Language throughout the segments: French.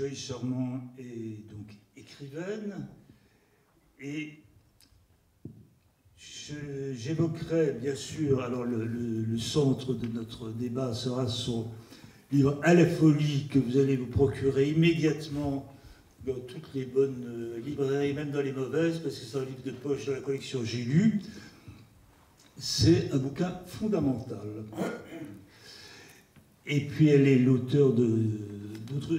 Joyce Charmant est donc écrivaine et j'évoquerai bien sûr, alors le, centre de notre débat sera son livre À la folie que vous allez vous procurer immédiatement dans toutes les bonnes euh, librairies, même dans les mauvaises, parce que c'est un livre de poche de la collection J'ai lu. C'est un bouquin fondamental. Et puis elle est l'auteur de.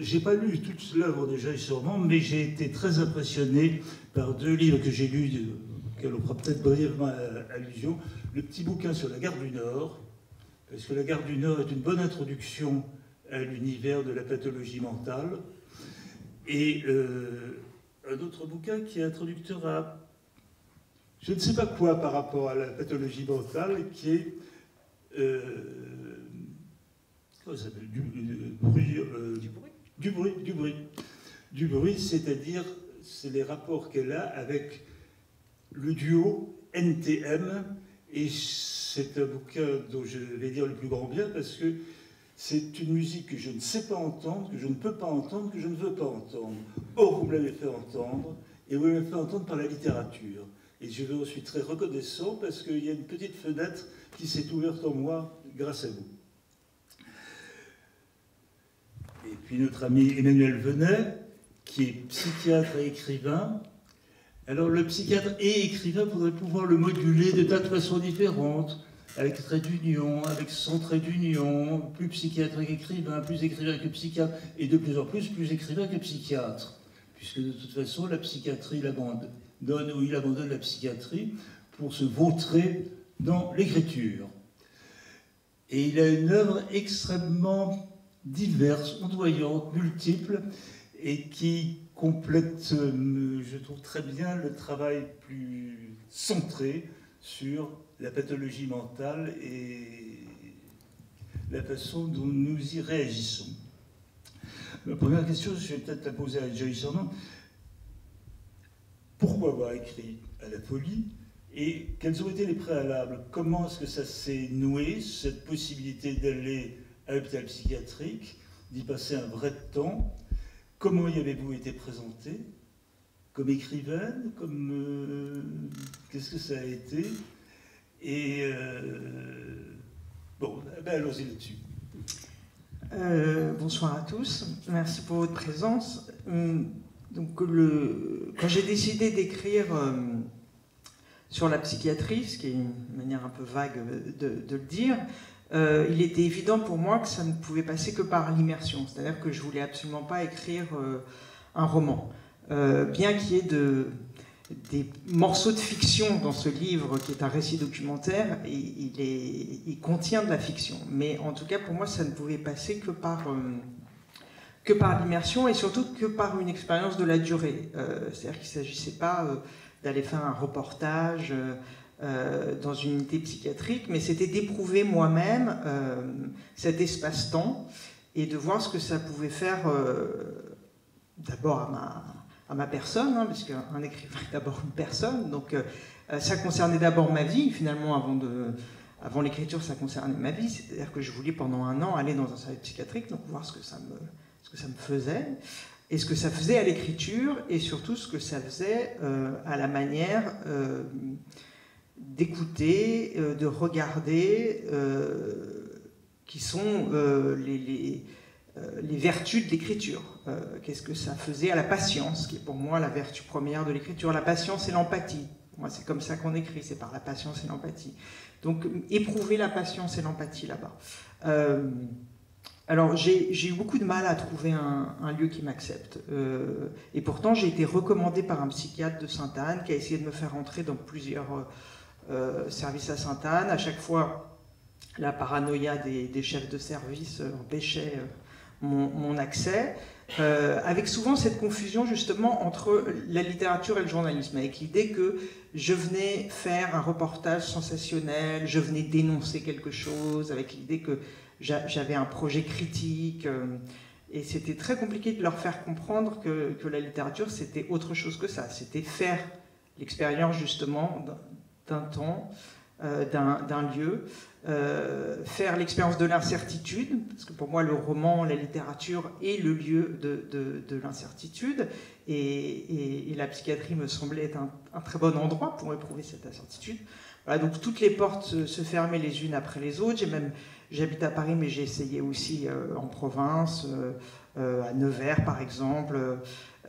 J'ai pas lu toute l'œuvre de Joyce sûrement, mais j'ai été très impressionné par deux livres que j'ai lus, auxquels on fera peut-être brièvement euh, allusion. Le petit bouquin sur la gare du Nord, parce que la gare du Nord est une bonne introduction à l'univers de la pathologie mentale. Et euh, un autre bouquin qui est introducteur à je ne sais pas quoi par rapport à la pathologie mentale, qui est euh, comment ça s'appelle? Du, bruit, euh, du, bruit, du bruit, du bruit, du bruit, c'est-à-dire c'est les rapports qu'elle a avec le duo NTM, et c'est un bouquin dont je vais dire le plus grand bien parce que c'est une musique que je ne sais pas entendre, que je ne peux pas entendre, que je ne veux pas entendre. Or, vous me l'avez fait entendre, et vous l'avez fait entendre par la littérature. Et je ensuite très reconnaissant parce qu'il y a une petite fenêtre qui s'est ouverte en moi grâce à vous. Et puis notre ami Emmanuel Venet, qui est psychiatre et écrivain. Alors le psychiatre et écrivain faudrait pouvoir le moduler de tas de façons différentes avec trait d'union, avec sans trait d'union, plus psychiatre qu'écrivain, plus écrivain que psychiatre, et de plus en plus plus écrivain que psychiatre, puisque de toute façon la psychiatrie l'abandonne ou il abandonne la psychiatrie pour se vautrer dans l'écriture. Et il a une œuvre extrêmement diverse, ondoyante, multiple, et qui complète, euh, je trouve très bien, le travail plus centré sur la pathologie mentale et la façon dont nous y réagissons. Ma première question, je vais peut-être la poser à Joyce Armand. Pourquoi avoir écrit à la folie et quels ont été les préalables? Comment est-ce que ça s'est noué, cette possibilité d'aller à l'hôpital psychiatrique, d'y passer un vrai temps Comment y avez-vous été présenté? Comme écrivaine Comme euh, Qu'est-ce que ça a été? Et euh, bon, ben allons-y là-dessus. Euh, bonsoir à tous, merci pour votre présence. Hum, donc, le, quand j'ai décidé d'écrire sur la psychiatrie, ce qui est une manière un peu vague de, le dire, il était évident pour moi que ça ne pouvait passer que par l'immersion, c'est-à-dire que je voulais absolument pas écrire un roman, bien qu'il y ait de des morceaux de fiction dans ce livre qui est un récit documentaire, il, contient de la fiction. Mais en tout cas, pour moi, ça ne pouvait passer que par, euh, l'immersion et surtout que par une expérience de la durée. Euh, c'est-à-dire qu'il ne s'agissait pas euh, d'aller faire un reportage dans une unité psychiatrique, mais c'était d'éprouver moi-même cet espace-temps et de voir ce que ça pouvait faire d'abord à ma à ma personne, hein, parce qu'un écrivain est d'abord une personne. Donc euh, euh, ça concernait d'abord ma vie, finalement, avant, avant l'écriture, ça concernait ma vie. C'est-à-dire que je voulais pendant un an aller dans un service psychiatrique, donc voir ce que ça me, ce que ça me faisait, et ce que ça faisait à l'écriture, et surtout ce que ça faisait euh, à la manière d'écouter, de regarder, qui sont les euh, les vertus de l'écriture. Euh, qu'est-ce que ça faisait à la patience, qui est pour moi la vertu première de l'écriture. La patience et l'empathie. Moi, c'est comme ça qu'on écrit, c'est par la patience et l'empathie. Donc, éprouver la patience et l'empathie là-bas. Euh, alors, j'ai eu beaucoup de mal à trouver un, lieu qui m'accepte. et pourtant, j'ai été recommandé par un psychiatre de Sainte-Anne qui a essayé de me faire entrer dans plusieurs services à Sainte-Anne. À chaque fois, la paranoïa des, chefs de service empêchait mon, accès, euh, avec souvent cette confusion justement entre la littérature et le journalisme, avec l'idée que je venais faire un reportage sensationnel, je venais dénoncer quelque chose, avec l'idée que j'avais un projet critique. Euh, et c'était très compliqué de leur faire comprendre que la littérature, c'était autre chose que ça. C'était faire l'expérience justement d'un temps d'un lieu, faire l'expérience de l'incertitude, parce que pour moi le roman, la littérature est le lieu de, l'incertitude, et, la psychiatrie me semblait être un, très bon endroit pour éprouver cette incertitude. Voilà, donc toutes les portes se, fermaient les unes après les autres. J'ai même, j'habite à Paris, mais j'ai essayé aussi en province, à Nevers par exemple.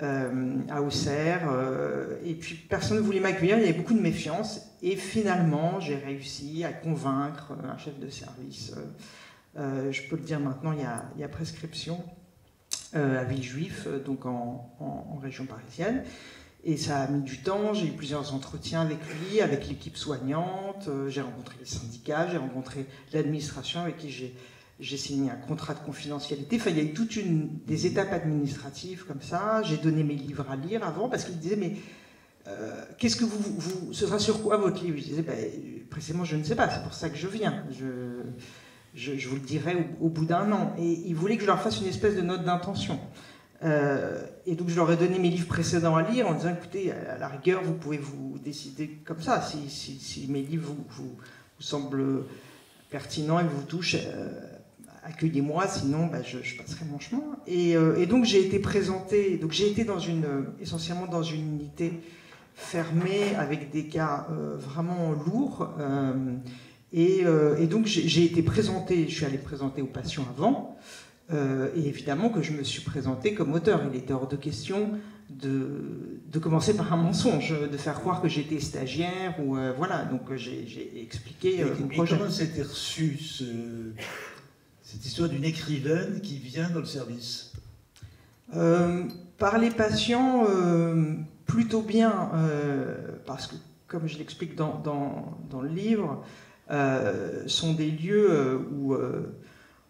Euh, à Auxerre. Euh, et puis personne ne voulait m'accueillir, il y avait beaucoup de méfiance. Et finalement, j'ai réussi à convaincre un chef de service. Euh, je peux le dire maintenant, il y a, prescription à Villejuif, donc en, région parisienne. Et ça a mis du temps, j'ai eu plusieurs entretiens avec lui, avec l'équipe soignante, j'ai rencontré les syndicats, j'ai rencontré l'administration avec qui j'ai j'ai signé un contrat de confidentialité. Enfin, il y a eu toutes une, des étapes administratives comme ça. J'ai donné mes livres à lire avant parce qu'il disait mais euh, qu'est-ce que vous, vous, ce sera sur quoi votre livre? Je disais ben, précisément je ne sais pas. C'est pour ça que je viens. Je, je, vous le dirai au, bout d'un an. Et il voulait que je leur fasse une espèce de note d'intention. Euh, et donc je leur ai donné mes livres précédents à lire en disant écoutez, à la rigueur, vous pouvez vous décider comme ça. Si, si, mes livres vous, vous, semblent pertinents et vous touchent, euh, accueillez-moi, sinon bah, je, passerai mon chemin. Euh, et, donc j'ai été présenté, donc j'ai été dans une, essentiellement dans une unité fermée avec des cas euh, vraiment lourds. Euh, et, donc j'ai été présenté, je suis allé présenter aux patients avant, et évidemment que je me suis présenté comme auteur. Il était hors de question de, de commencer par un mensonge, de faire croire que j'étais stagiaire, ou voilà, donc j'ai expliqué mon projet. comment c'était reçu ce cette histoire d'une écrivaine qui vient dans le service euh, Par les patients, euh, plutôt bien, euh, parce que, comme je l'explique dans, dans, le livre, sont des lieux où,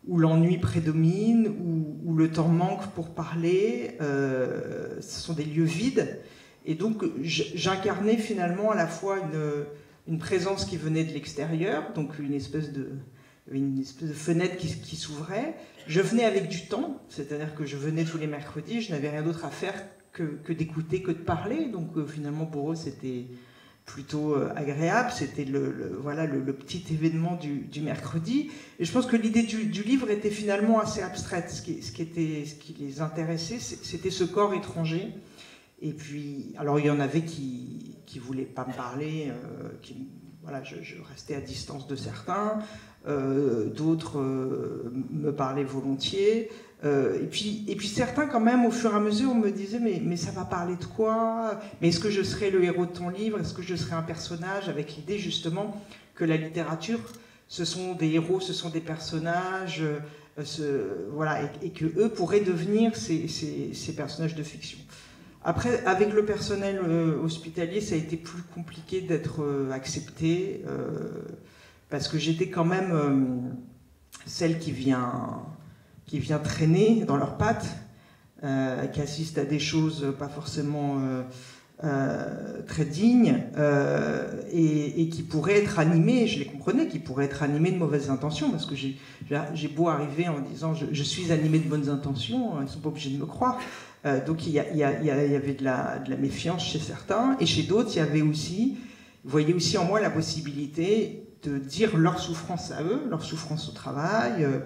où l'ennui prédomine, où, où, le temps manque pour parler. ce sont des lieux vides. Et donc, j'incarnais finalement à la fois une, une présence qui venait de l'extérieur, donc une espèce de une espèce de fenêtre qui, s'ouvrait. Je venais avec du temps, c'est-à-dire que je venais tous les mercredis, je n'avais rien d'autre à faire que, d'écouter, que de parler. Donc euh, finalement pour eux c'était plutôt euh, agréable, c'était le, voilà, le, petit événement du, mercredi. Et je pense que l'idée du, livre était finalement assez abstraite. Ce qui, qui, qui les intéressait, c'était ce corps étranger. Et puis, alors il y en avait qui ne voulaient pas me parler, euh, qui, voilà, je, restais à distance de certains. Euh, d'autres euh, me parlaient volontiers. Euh, et, puis, et puis certains, quand même, au fur et à mesure, me disaient mais, mais ça va parler de quoi? Mais est-ce que je serai le héros de ton livre? Est-ce que je serai un personnage? Avec l'idée justement que la littérature, ce sont des héros, ce sont des personnages, voilà, et, que eux pourraient devenir ces, ces, personnages de fiction. Après, avec le personnel hospitalier, ça a été plus compliqué d'être accepté parce que j'étais quand même euh, celle qui vient, qui vient traîner dans leurs pattes, euh, qui assiste à des choses pas forcément euh, très dignes, et, qui pourrait être animée, je les comprenais, qui pourrait être animée de mauvaises intentions, parce que j'ai beau arriver en disant je, suis animé de bonnes intentions, ils ne sont pas obligés de me croire. donc il y, y, avait de la, de la méfiance chez certains, et chez d'autres, il y avait aussi, vous voyez aussi en moi la possibilité de dire leur souffrance à eux, leur souffrance au travail. Euh,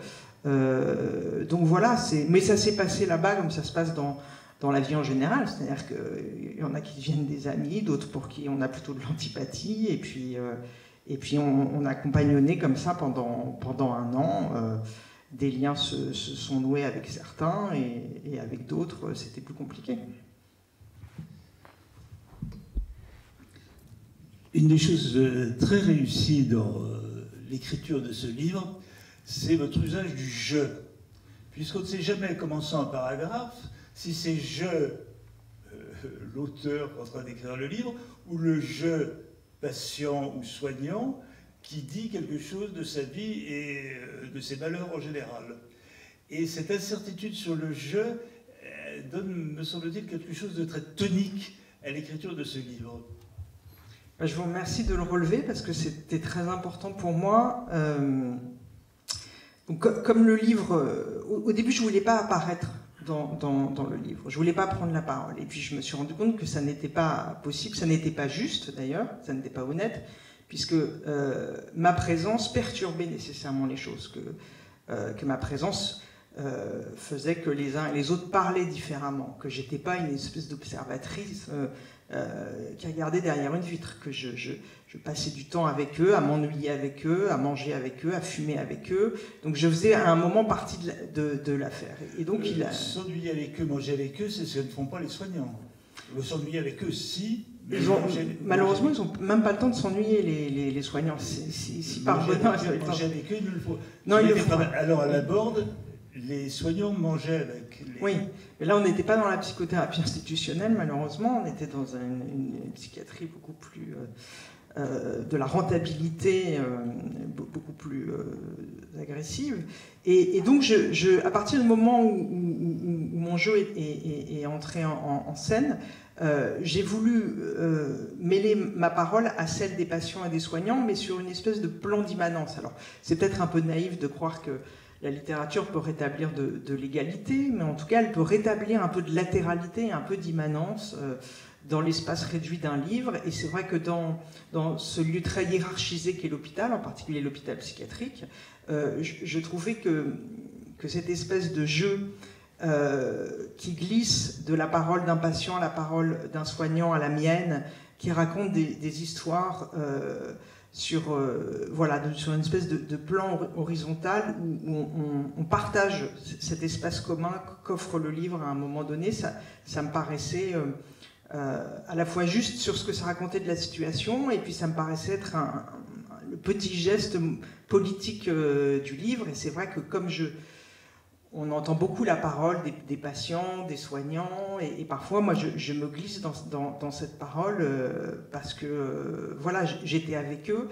euh, donc voilà, mais ça s'est passé là-bas comme ça se passe dans, dans la vie en général. C'est-à-dire qu'il y en a qui deviennent des amis, d'autres pour qui on a plutôt de l'antipathie, et puis, euh, et puis on, a compagnonné comme ça pendant, pendant un an. des liens se, sont noués avec certains, et avec d'autres, c'était plus compliqué. Une des choses euh, très réussies dans euh, l'écriture de ce livre, c'est votre usage du je. Puisqu'on ne sait jamais, commençant un paragraphe, si c'est je, euh, l'auteur en train d'écrire le livre, ou le je, patient ou soignant, qui dit quelque chose de sa vie et de ses malheurs en général. Et cette incertitude sur le je donne, me semble-t-il, quelque chose de très tonique à l'écriture de ce livre. Bah, je vous remercie de le relever parce que c'était très important pour moi. Euh, comme le livre, euh, au, début, je voulais pas apparaître dans, le livre. Je voulais pas prendre la parole. Et puis, je me suis rendu compte que ça n'était pas possible, ça n'était pas juste d'ailleurs, ça n'était pas honnête, puisque ma présence perturbait nécessairement les choses, que, que ma présence faisait que les uns et les autres parlaient différemment, que j'étais pas une espèce d'observatrice qui regardait derrière une vitre, que je, je passais du temps avec eux, à m'ennuyer avec eux, à manger avec eux, à fumer avec eux. Donc je faisais à un moment partie de l'affaire. Et donc il a... S'ennuyer avec eux, manger avec eux, c'est ce que ne font pas les soignants. S'ennuyer avec eux, si. Ils ont, malheureusement, ils n'ont même pas le temps de s'ennuyer, les, les, soignants. Si, par bonheur, ils avec eux, ne le font. Non, ils le font. Alors à la borde, les soignants mangeaient avec. Les... Oui, mais là, on n'était pas dans la psychothérapie institutionnelle, malheureusement. On était dans une, psychiatrie beaucoup plus. Euh, euh, de la rentabilité euh, beaucoup plus agressive. Et, donc, je, à partir du moment où, mon jeu est, entré en, scène, j'ai voulu mêler ma parole à celle des patients et des soignants, mais sur une espèce de plan d'immanence. Alors, c'est peut-être un peu naïf de croire que la littérature peut rétablir de, l'égalité, mais en tout cas, elle peut rétablir un peu de latéralité, un peu d'immanence dans l'espace réduit d'un livre. Et c'est vrai que dans, ce lieu très hiérarchisé qu'est l'hôpital, en particulier l'hôpital psychiatrique, euh, je, trouvais que, que cette espèce de jeu euh, qui glisse de la parole d'un patient à la parole d'un soignant à la mienne, qui raconte des, histoires euh, sur, voilà, sur une espèce de, plan horizontal où, on, partage cet espace commun qu'offre le livre à un moment donné, ça, me paraissait euh, à la fois juste sur ce que ça racontait de la situation, et puis ça me paraissait être un, le petit geste politique euh, du livre. Et c'est vrai que comme je, on entend beaucoup la parole des, patients, des soignants, et, parfois moi je, me glisse dans, cette parole euh, parce que voilà, j'étais avec eux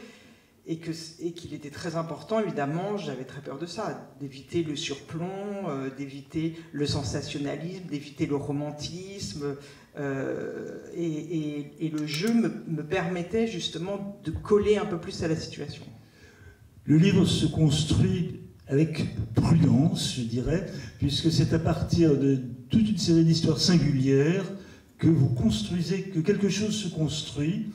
et qu'il était très important, évidemment, j'avais très peur de ça, d'éviter le surplomb, d'éviter le sensationnalisme, d'éviter le romantisme, euh, et, le jeu me, permettait justement de coller un peu plus à la situation. Le livre se construit avec prudence, je dirais, puisque c'est à partir de toute une série d'histoires singulières que vous construisez, que quelque chose se construit,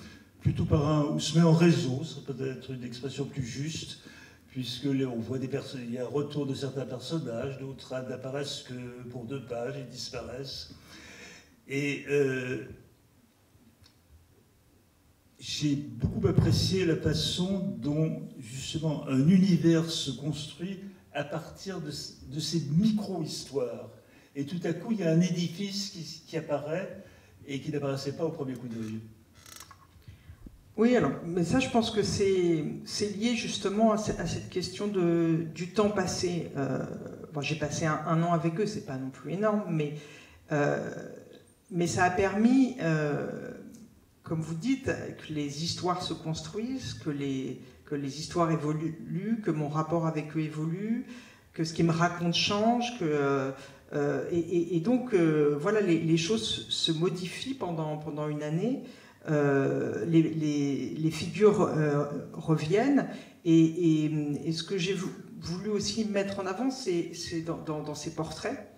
plutôt par un, ou se met en réseau, ça peut être une expression plus juste, puisque on voit des personnes, il y a un retour de certains personnages, d'autres n'apparaissent que pour deux pages et disparaissent. Et euh, j'ai beaucoup apprécié la façon dont justement un univers se construit à partir de, ces micro-histoires. Et tout à coup, il y a un édifice qui, apparaît et qui n'apparaissait pas au premier coup d'œil. Oui, alors, mais ça, je pense que c'est lié justement à, cette question de, du temps passé. Euh, j'ai passé un, an avec eux, c'est pas non plus énorme, mais euh, mais ça a permis, euh, comme vous dites, que les histoires se construisent, que les, que les histoires évoluent, que mon rapport avec eux évolue, que ce qu'ils me racontent change, que, euh, et, donc euh, voilà, les, choses se modifient pendant, pendant une année. Les, les, figures reviennent et, ce que j'ai voulu aussi mettre en avant, c'est dans, dans, ces portraits,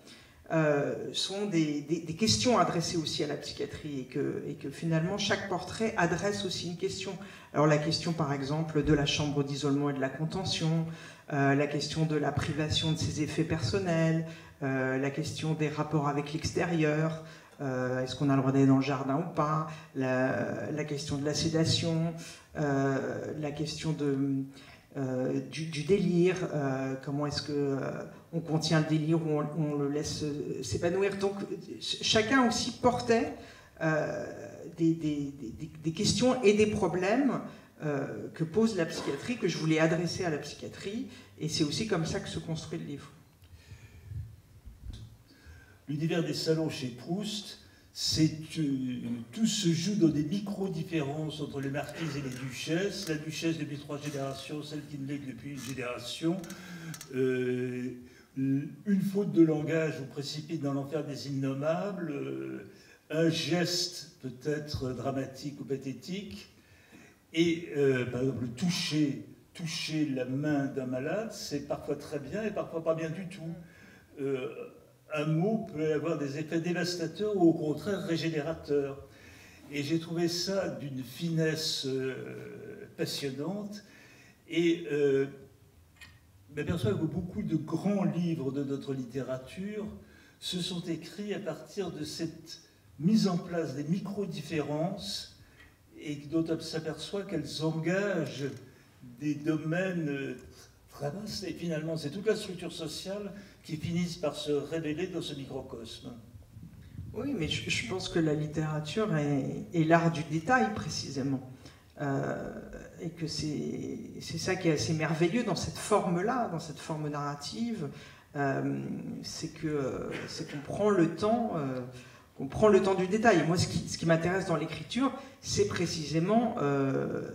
euh, sont des, questions adressées aussi à la psychiatrie et que, finalement chaque portrait adresse aussi une question. Alors la question par exemple de la chambre d'isolement et de la contention, euh, la question de la privation de ses effets personnels, euh, la question des rapports avec l'extérieur, est-ce qu'on a le droit d'aller dans le jardin ou pas, la, question de la sédation, la question du, délire, comment est-ce que on contient le délire ou on, le laisse s'épanouir. Donc chacun aussi portait des, questions et des problèmes que pose la psychiatrie, que je voulais adresser à la psychiatrie, et c'est aussi comme ça que se construit le livre. L'univers des salons chez Proust, tout se joue dans des micro-différences entre les marquises et les duchesses. La duchesse depuis trois générations, celle qui ne l'est depuis une génération. Euh, une faute de langage vous précipite dans l'enfer des innommables. Euh, un geste peut-être dramatique ou pathétique. Et euh, par exemple, toucher, toucher la main d'un malade, c'est parfois très bien et parfois pas bien du tout un mot peut avoir des effets dévastateurs ou au contraire régénérateurs. Et j'ai trouvé ça d'une finesse euh, passionnante. Et euh, m'aperçois que beaucoup de grands livres de notre littérature se sont écrits à partir de cette mise en place des micro-différences et dont on s'aperçoit qu'elles engagent des domaines euh, très vastes. Et finalement, c'est toute la structure sociale qui finissent par se révéler dans ce microcosme. Oui, mais je, pense que la littérature est, l'art du détail, précisément. Euh, et que c'est ça qui est assez merveilleux dans cette forme-là, dans cette forme narrative, euh, c'est qu'on prend le temps, euh, qu'on prend le temps du détail. moi, ce qui, ce qui m'intéresse dans l'écriture, c'est précisément,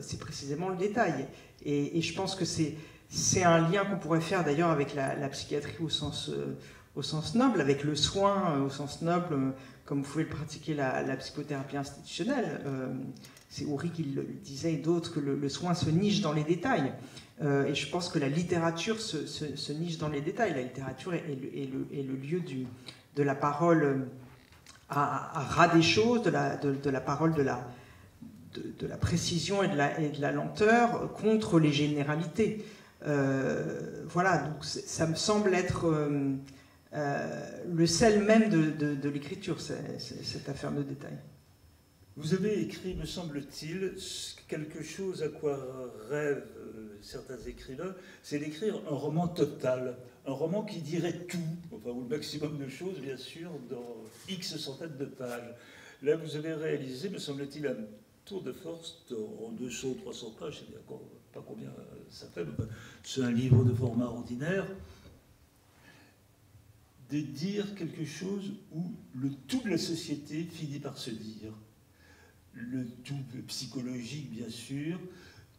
c'est précisément le détail. Et, je pense que c'est un lien qu'on pourrait faire d'ailleurs avec la, psychiatrie au sens au sens noble, avec le soin au sens noble, comme vous pouvez le pratiquer la, psychothérapie institutionnelle. Euh, c'est Uri qui le disait et d'autres que le, soin se niche dans les détails. Euh, et je pense que la littérature se, niche dans les détails. La littérature est, le, lieu de la parole à, ras des choses, de la, parole de la, précision et de la, lenteur contre les généralités. Euh, voilà, donc ça me semble être euh, le sel même de, l'écriture, cette affaire de détail. Vous avez écrit, me semble-t-il, quelque chose à quoi rêvent euh, certains écrivains, c'est d'écrire un roman total, un roman qui dirait tout, enfin, ou le maximum de choses, bien sûr, dans X centaines de pages. Là, vous avez réalisé, me semble-t-il, un tour de force en 200 ou 300 pages, je ne sais pas combien ça fait, c'est un livre de format ordinaire de dire quelque chose où le tout de la société finit par se dire. Le tout psychologique, bien sûr,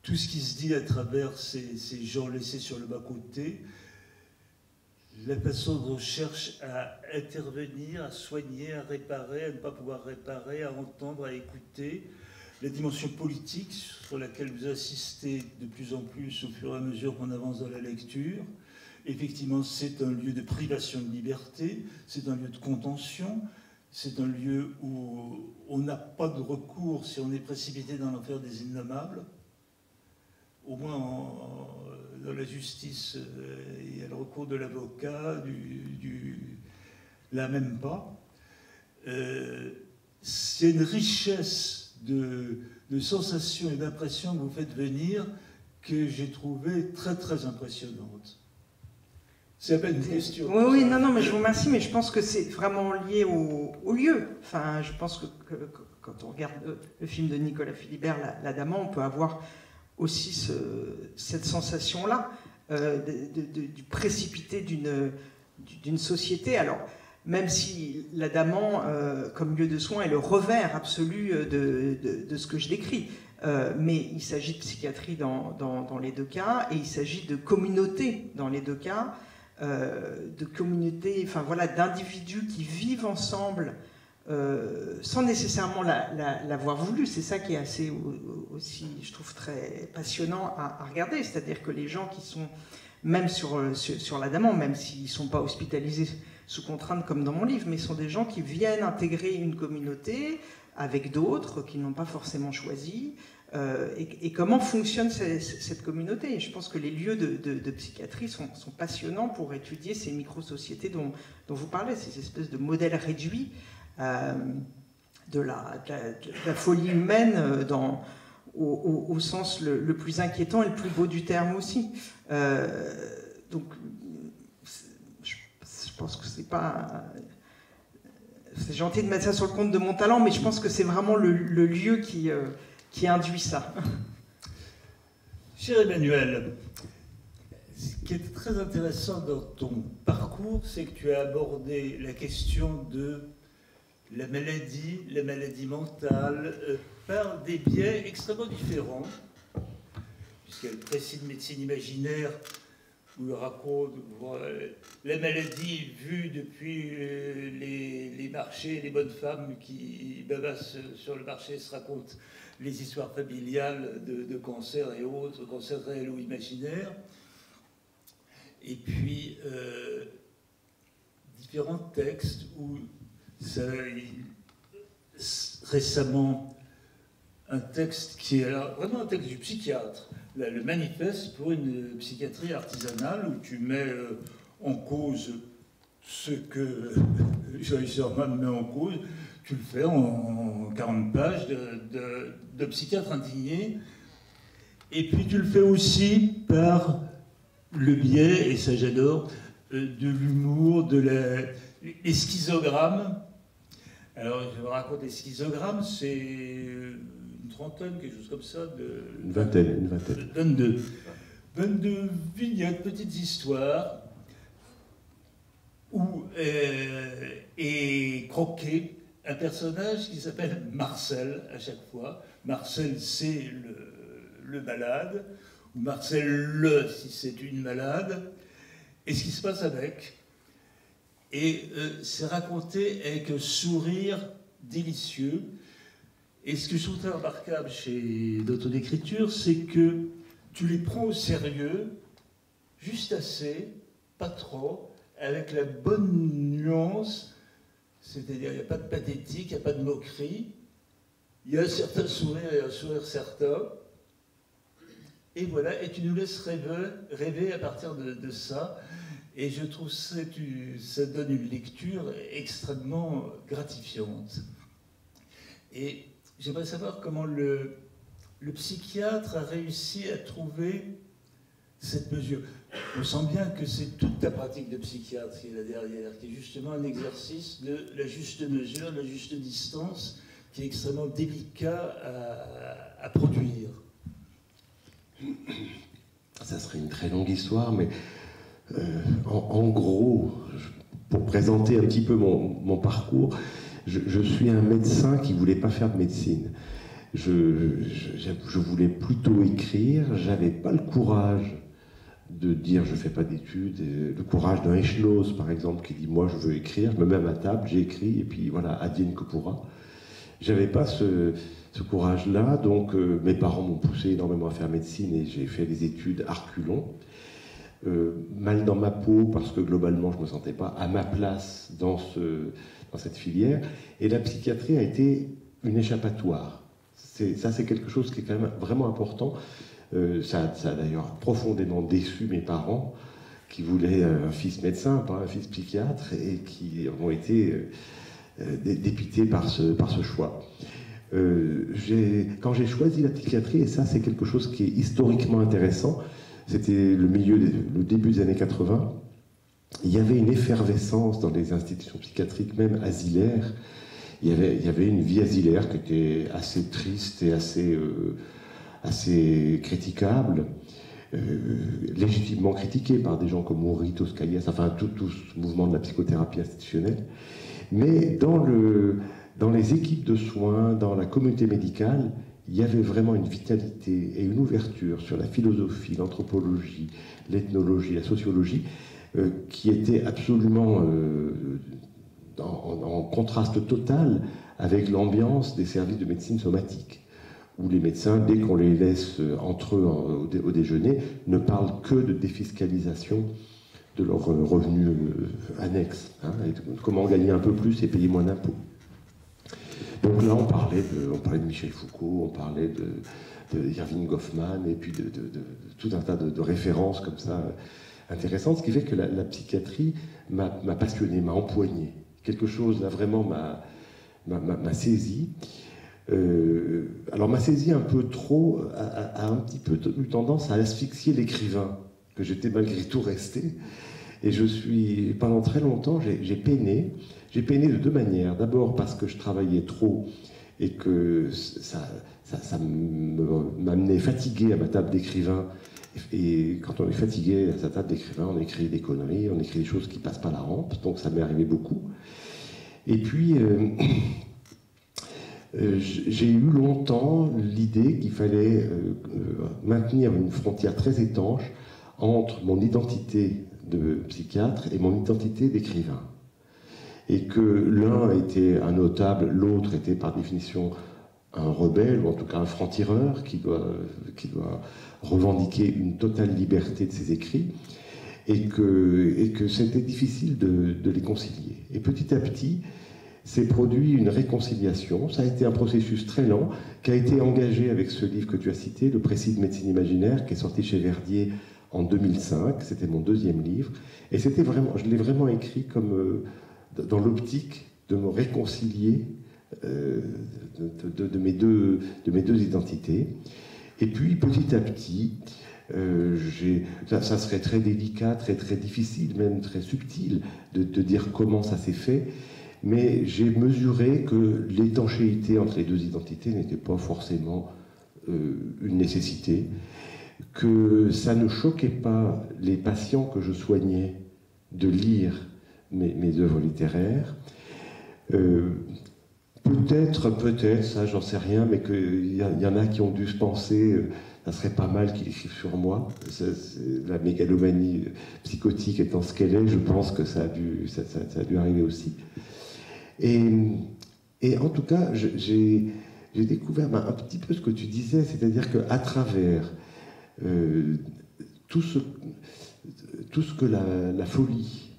tout ce qui se dit à travers ces, gens laissés sur le bas-côté, la façon dont on cherche à intervenir, à soigner, à réparer, à ne pas pouvoir réparer, à entendre, à écouter, la dimension politique sur laquelle vous assistez de plus en plus au fur et à mesure qu'on avance dans la lecture, Effectivement, c'est un lieu de privation de liberté, c'est un lieu de contention, c'est un lieu où on n'a pas de recours si on est précipité dans l'enfer des innommables. Au moins dans la justice, euh, il y a le recours de l'avocat, du, là même pas. Euh, c'est une richesse de, de sensations et d'impressions que vous faites venir que j'ai trouvé très très impressionnante. C'est pas une question. Oui, non, non, mais je vous remercie, mais je pense que c'est vraiment lié au, lieu. Enfin, je pense que, quand on regarde le, film de Nicolas Philibert, La, Dame, on peut avoir aussi ce, cette sensation-là euh, du précipité d'une société. Alors, même si la euh, comme lieu de soins, est le revers absolu de, ce que je décris. Euh, mais il s'agit de psychiatrie dans, dans, les deux cas, et il s'agit de communauté dans les deux cas, euh, de communautés, enfin voilà, d'individus qui vivent ensemble euh, sans nécessairement l'avoir voulu. C'est ça qui est assez aussi, je trouve, très passionnant à, regarder. C'est-à-dire que les gens qui sont, même sur, euh, sur, l'Adamant, même s'ils ne sont pas hospitalisés sous contrainte comme dans mon livre, mais sont des gens qui viennent intégrer une communauté avec d'autres qui n'ont pas forcément choisi, euh, et, comment fonctionne cette, communauté? je pense que les lieux de, psychiatrie sont, passionnants pour étudier ces micro-sociétés dont, vous parlez, ces espèces de modèles réduits euh, de, la, folie humaine euh, dans, au, sens le, plus inquiétant et le plus beau du terme aussi. donc, je, pense que c'est pas c'est gentil de mettre ça sur le compte de mon talent, mais je pense que c'est vraiment le, lieu qui, qui induit ça. Cher Emmanuel, ce qui est très intéressant dans ton parcours, c'est que tu as abordé la question de la maladie, la maladie mentale, euh, par des biais extrêmement différents, puisqu'elle précise médecine imaginaire, où il raconte la maladie vue depuis euh, les, les, marchés, les bonnes femmes qui bavassent sur le marché se racontent les histoires familiales de, de cancer et autres, cancers réels ou imaginaires. Et puis, euh, différents textes où récemment, un texte qui est vraiment un texte du psychiatre, le manifeste pour une psychiatrie artisanale où tu mets euh, en cause ce que Joyce Sherman met en cause, tu le fais en 40 pages de, de psychiatre indigné. Et puis tu le fais aussi par le biais, et ça j'adore, euh, de l'humour, de la, les schizogrammes. Alors je vous raconte les schizogrammes, c'est une trentaine, quelque chose comme ça. De, une vingtaine, une vingtaine. 22. 22 vignettes, petites histoires, où euh, est croqué un personnage qui s'appelle Marcel à chaque fois. Marcel, c'est le, malade, ou Marcel le, si c'est une malade, et ce qui se passe avec. Et euh, c'est raconté avec un sourire délicieux. Et ce que je trouve très remarquable chez d'autres d'écriture, c'est que tu les prends au sérieux, juste assez, pas trop, avec la bonne nuance, c'est-à-dire il n'y a pas de pathétique, il n'y a pas de moquerie, il y a un certain sourire et un sourire certain, et voilà, et tu nous laisses rêver, rêver à partir de, ça. Et je trouve que ça donne une lecture extrêmement gratifiante. Et j'aimerais savoir comment le, le psychiatre a réussi à trouver cette mesure. On sent bien que c'est toute ta pratique de psychiatre qui est là derrière, qui est justement un exercice de la juste mesure, la juste distance, qui est extrêmement délicat à, à produire. Ça serait une très longue histoire, mais euh, en, gros, pour présenter un petit peu mon, parcours, je, suis un médecin qui ne voulait pas faire de médecine. Je, je voulais plutôt écrire, j'avais pas le courage de dire je fais pas d'études, le courage d'un Echnos par exemple qui dit moi je veux écrire, je me mets à ma table, j'écris et puis voilà, adienne que pourra. J'avais pas ce, courage-là. Donc euh, mes parents m'ont poussé énormément à faire médecine et j'ai fait des études arculon. Euh, mal dans ma peau parce que globalement je me sentais pas à ma place dans, ce, dans cette filière. Et la psychiatrie a été une échappatoire. Ça c'est quelque chose qui est quand même vraiment important. Euh, ça, a d'ailleurs profondément déçu mes parents qui voulaient un fils médecin, pas un fils psychiatre, et qui ont été dépités par ce, choix. Euh, quand j'ai choisi la psychiatrie, et ça c'est quelque chose qui est historiquement intéressant, c'était le milieu, le début des années 80, il y avait une effervescence dans les institutions psychiatriques, même asilaires. Il y avait, une vie asilaire qui était assez triste et assez, euh, assez critiquable, euh, légitimement critiquée par des gens comme Henri Toscaïas, enfin tout, tout ce mouvement de la psychothérapie institutionnelle. Mais dans le, dans les équipes de soins, dans la communauté médicale, il y avait vraiment une vitalité et une ouverture sur la philosophie, l'anthropologie, l'ethnologie, la sociologie, euh, qui était absolument euh, en, contraste total avec l'ambiance des services de médecine somatique, où les médecins, dès qu'on les laisse entre eux au, déjeuner, ne parlent que de défiscalisation de leurs revenus euh, annexes, hein, comment gagner un peu plus et payer moins d'impôts. Donc là, on parlait de, on parlait de Michel Foucault, on parlait de, Irving Goffman, et puis de, tout un tas de, références comme ça euh, intéressantes, ce qui fait que la, psychiatrie m'a passionné, m'a empoigné. Quelque chose là vraiment m'a saisi. Euh, alors m'a saisi un peu trop, a, un petit peu eu tendance à asphyxier l'écrivain, que j'étais malgré tout resté. Et je suis, pendant très longtemps, j'ai peiné j'ai peiné de deux manières. D'abord parce que je travaillais trop et que ça, m'amenait fatigué à ma table d'écrivain. Et quand on est fatigué à sa table d'écrivain, on écrit des conneries, on écrit des choses qui passent pas la rampe, donc ça m'est arrivé beaucoup. Et puis, euh, euh, j'ai eu longtemps l'idée qu'il fallait euh, maintenir une frontière très étanche entre mon identité de psychiatre et mon identité d'écrivain et que l'un était un notable, l'autre était par définition un rebelle, ou en tout cas un franc-tireur, qui doit, revendiquer une totale liberté de ses écrits, et que, c'était difficile de, les concilier. Et petit à petit, s'est produit une réconciliation. Ça a été un processus très lent qui a été engagé avec ce livre que tu as cité, Le précis de médecine imaginaire, qui est sorti chez Verdier en 2005. C'était mon deuxième livre. Et c'était vraiment, je l'ai vraiment écrit comme euh, dans l'optique de me réconcilier euh, de, mes deux, identités. Et puis petit à petit, euh, ça, serait très délicat, très très difficile, même très subtil de dire comment ça s'est fait mais j'ai mesuré que l'étanchéité entre les deux identités n'était pas forcément euh, une nécessité, que ça ne choquait pas les patients que je soignais de lire mes, œuvres littéraires. Euh, peut-être, peut-être, ça j'en sais rien, mais qu'il y, en a qui ont dû se penser, euh, ça serait pas mal qu'il écrive sur moi. La mégalomanie psychotique étant ce qu'elle est, je pense que ça a dû arriver aussi. Et, en tout cas, j'ai découvert ben, un petit peu ce que tu disais, c'est-à-dire qu'à travers euh, tout, ce, que la, folie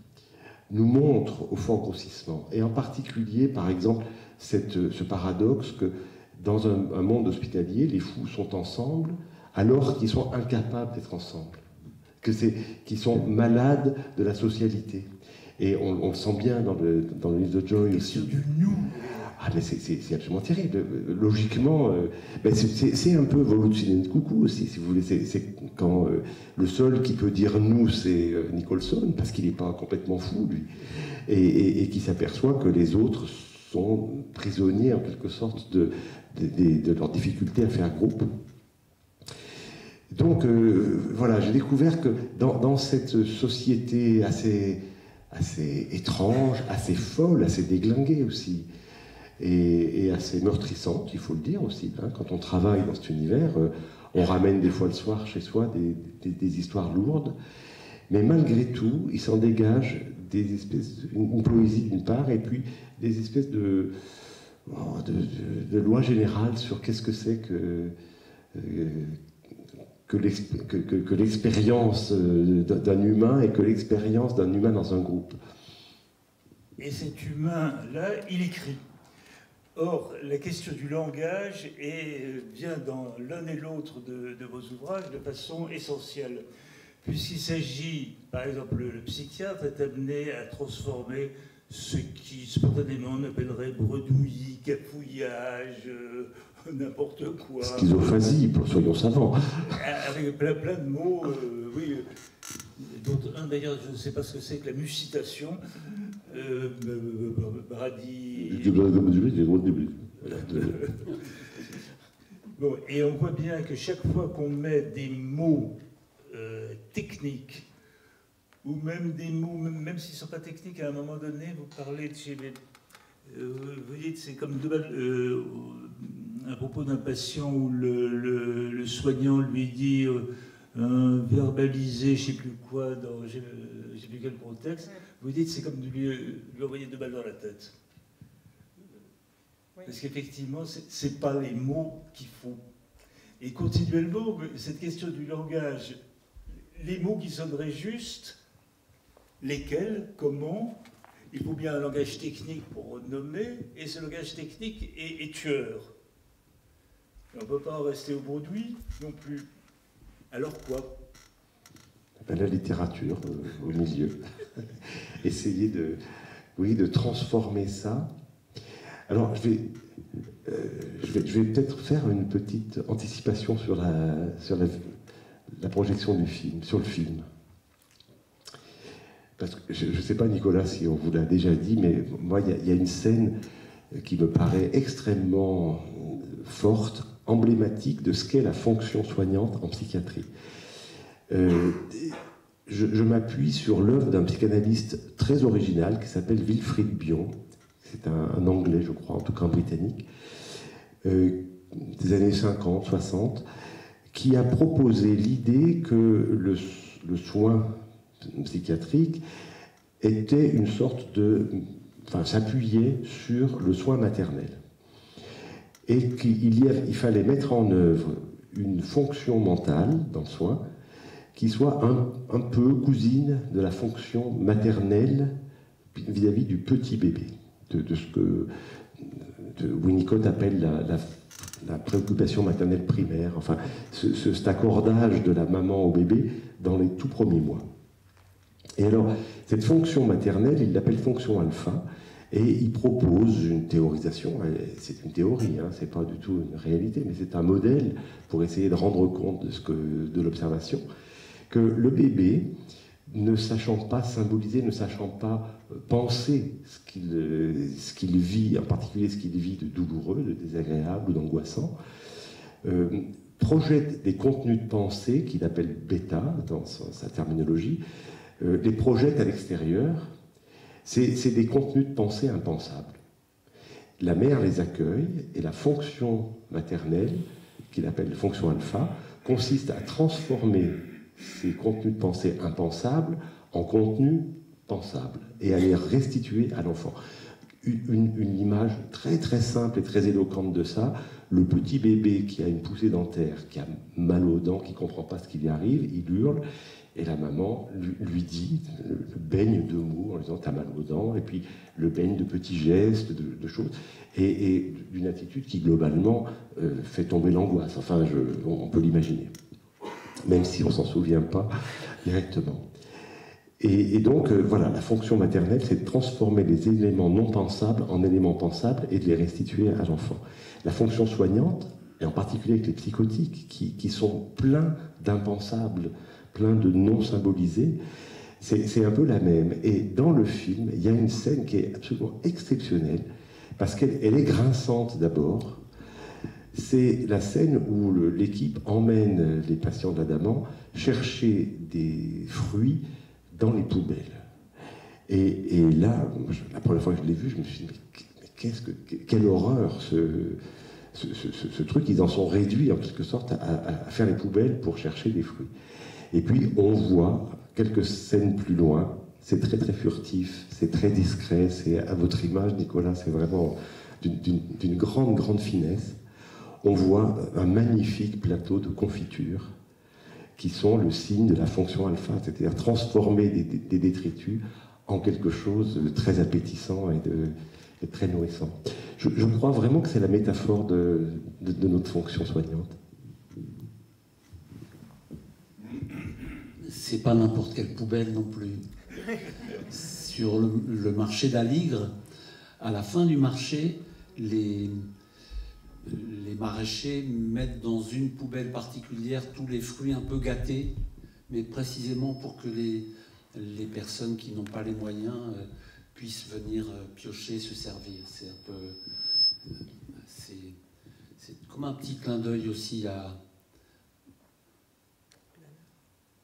nous montre au fort grossissement, et en particulier, par exemple, ce paradoxe que dans un, monde hospitalier, les fous sont ensemble alors qu'ils sont incapables d'être ensemble, qu'ils sont malades de la socialité. Et on, on, le sent bien dans le, dans le livre de Joy aussi. du nous. Ah, mais c'est absolument terrible. Logiquement, euh, ben c'est un peu de Coucou aussi, si vous voulez. C'est quand euh, le seul qui peut dire nous, c'est euh, Nicholson, parce qu'il n'est pas complètement fou, lui, et, et, et qui s'aperçoit que les autres sont prisonniers, en quelque sorte, de, de, de leur difficulté à faire groupe. Donc, euh, voilà, j'ai découvert que dans, dans, cette société assez assez étrange, assez folle, assez déglinguée aussi, et, assez meurtrissante, il faut le dire aussi. Hein. Quand on travaille dans cet univers, euh, on ramène des fois le soir chez soi des, des, histoires lourdes, mais malgré tout, il s'en dégage des espèces, une, poésie d'une part, et puis des espèces de, oh, de, de, de lois générales sur qu'est-ce que c'est que euh, que l'expérience euh, d'un humain et que l'expérience d'un humain dans un groupe. Et cet humain-là, il écrit. Or, la question du langage est, vient dans l'un et l'autre de, de, vos ouvrages de façon essentielle, puisqu'il s'agit, par exemple, le, le, psychiatre est amené à transformer ce qui spontanément on appellerait bredouillis, capouillage, euh, n'importe quoi. Schizophasie, soyons savants. Avec plein, plein de mots, euh, oui. Dont un d'ailleurs, je ne sais pas ce que c'est que la mucitation. Euh, Brady. bon, et on voit bien que chaque fois qu'on met des mots euh, techniques, ou même des mots, même, s'ils ne sont pas techniques, à un moment donné, vous parlez de chez les. Euh, vous dites, c'est comme de, euh, à propos d'un patient où le, le, le, soignant lui dit euh, un verbaliser, je ne sais plus quoi, dans je ne sais plus quel contexte, vous dites c'est comme de lui, lui, envoyer deux balles dans la tête. Oui. Parce qu'effectivement, ce n'est pas les mots qu'il faut. Et continuellement, cette question du langage, les mots qui sonneraient justes, lesquels, comment, il faut bien un langage technique pour nommer, et ce langage technique est, tueur. On ne peut pas en rester au produit non plus. Alors quoi La littérature euh, au milieu. Essayer de, oui, de transformer ça. Alors, je vais, euh, je vais, peut-être faire une petite anticipation sur, la, sur la, projection du film, sur le film. Je ne sais pas, Nicolas, si on vous l'a déjà dit, mais moi, il y, a une scène qui me paraît extrêmement forte emblématique de ce qu'est la fonction soignante en psychiatrie. Euh, je, m'appuie sur l'œuvre d'un psychanalyste très original qui s'appelle Wilfried Bion. C'est un, anglais, je crois, en tout cas un britannique, euh, des années 50, 60, qui a proposé l'idée que le, soin psychiatrique était une sorte de. Enfin, s'appuyait sur le soin maternel et qu'il il fallait mettre en œuvre une fonction mentale dans le soin qui soit un, un peu cousine de la fonction maternelle vis-à-vis -vis du petit bébé. de, ce que Winnicott appelle la, préoccupation maternelle primaire, enfin ce, cet accordage de la maman au bébé dans les tout premiers mois. Et alors, cette fonction maternelle, il l'appelle fonction alpha, et il propose une théorisation, c'est une théorie, hein, c'est pas du tout une réalité, mais c'est un modèle pour essayer de rendre compte de, de l'observation, que le bébé, ne sachant pas symboliser, ne sachant pas euh, penser ce qu'il, euh, ce qu'il vit, en particulier ce qu'il vit de douloureux, de désagréable ou d'angoissant, euh, projette des contenus de pensée qu'il appelle bêta dans sa, terminologie, les projette à l'extérieur. C'est, des contenus de pensée impensables. La mère les accueille et la fonction maternelle, qu'il appelle fonction alpha, consiste à transformer ces contenus de pensée impensables en contenus pensables et à les restituer à l'enfant. Une, image très très simple et très éloquente de ça, le petit bébé qui a une poussée dentaire, qui a mal aux dents, qui ne comprend pas ce qui lui arrive, il hurle, et la maman lui, dit, le, baigne de mots en lui disant t'as mal aux dents, et puis le baigne de petits gestes, de, choses, et, d'une attitude qui globalement euh, fait tomber l'angoisse. Enfin, on peut l'imaginer même si on s'en souvient pas directement. Et, donc, euh, voilà, la fonction maternelle, c'est de transformer les éléments non pensables en éléments pensables et de les restituer à l'enfant. La fonction soignante, et en particulier avec les psychotiques, qui, sont pleins d'impensables, pleins de non symbolisés, c'est un peu la même. Et dans le film, il y a une scène qui est absolument exceptionnelle, parce qu'elle est grinçante d'abord, c'est la scène où l'équipe emmène les patients d'Adamant chercher des fruits dans les poubelles. Et, là, la première fois que je l'ai vu, je me suis dit, mais, que, quelle horreur ce, truc, ils en sont réduits en quelque sorte à, faire les poubelles pour chercher des fruits. Et puis on voit quelques scènes plus loin, c'est très très furtif, c'est très discret, c'est à votre image Nicolas, c'est vraiment d'une grande grande finesse on voit un magnifique plateau de confiture qui sont le signe de la fonction alpha, c'est-à-dire transformer des, détritus en quelque chose de très appétissant et de, très nourrissant. Je, crois vraiment que c'est la métaphore de, notre fonction soignante. C'est pas n'importe quelle poubelle non plus. Sur le, marché d'Aligre, à la fin du marché, les, les maraîchers mettent dans une poubelle particulière tous les fruits un peu gâtés, mais précisément pour que les, les personnes qui n'ont pas les moyens euh, puissent venir euh, piocher, se servir. C'est un peu. Euh, c'est comme un petit clin d'œil aussi à,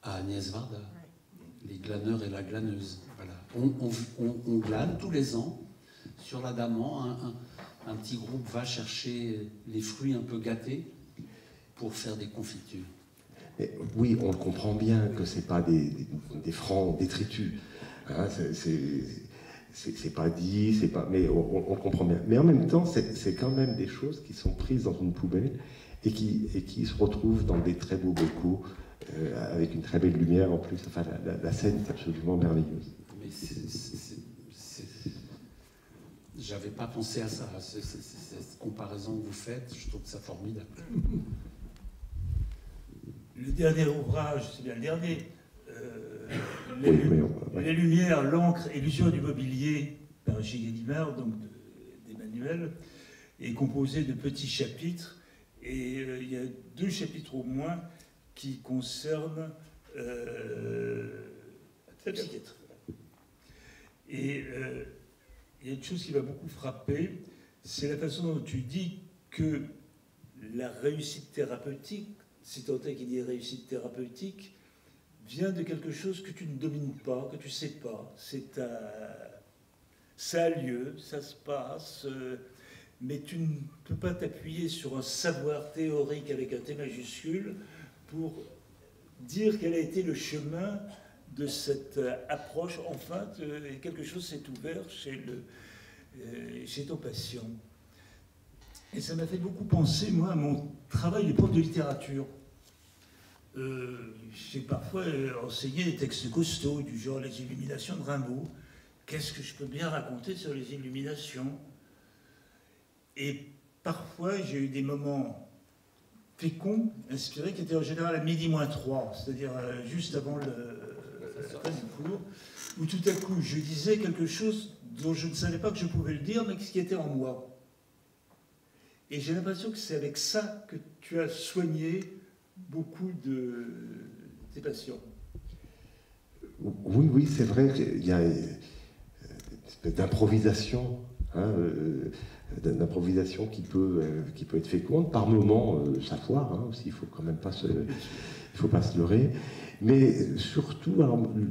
à Agnès Varda, les glaneurs et la glaneuse. On, glane tous les ans sur la un, un petit groupe va chercher les fruits un peu gâtés pour faire des confitures. oui, on comprend bien que ce n'est pas des, francs détritus. Hein, c'est pas dit, c'est pas, mais on, comprend bien. Mais en même temps, c'est quand même des choses qui sont prises dans une poubelle et qui se retrouvent dans des très beaux bocaux euh, avec une très belle lumière en plus. Enfin, la, scène est absolument merveilleuse. Mais j'avais pas pensé à ça. cette comparaison que vous faites, je trouve ça formidable. Le dernier ouvrage, c'est bien le dernier. Euh, les, Lumières, l'encre et l'usure du mobilier par Gilles donc d'Emmanuel, est composé de petits chapitres. Et euh, il y a deux chapitres au moins qui concernent euh, la psychiatrie. Et il y a une chose qui m'a beaucoup frappé, c'est la façon dont tu dis que la réussite thérapeutique, si tant est qu'il y ait réussite thérapeutique, vient de quelque chose que tu ne domines pas, que tu ne sais pas. C'est Ça a lieu, ça se passe, euh, mais tu ne peux pas t'appuyer sur un savoir théorique avec un T majuscule pour dire quel a été le chemin de cette euh, approche, enfin, quelque chose s'est ouvert chez, le, euh, chez ton patient. Et ça m'a fait beaucoup penser, moi, à mon travail de prof de littérature. Euh, J'ai parfois enseigné des textes costauds, du genre Les Illuminations de Rimbaud. qu'est-ce que je peux bien raconter sur les illuminations? Et parfois, j'ai eu des moments féconds, inspirés, qui étaient en général à midi moins 3, c'est-à-dire euh, juste avant le, la cours, où tout à coup, je disais quelque chose dont je ne savais pas que je pouvais le dire, mais qui était en moi. Et j'ai l'impression que c'est avec ça que tu as soigné beaucoup de tes patients. Oui, oui, c'est vrai qu'il y a une espèce d'improvisation, hein, euh, d'improvisation qui peut, euh, qui peut être féconde. Par moments, euh, ça foire hein, aussi, il faut quand même pas se, il faut pas se leurrer. Mais surtout,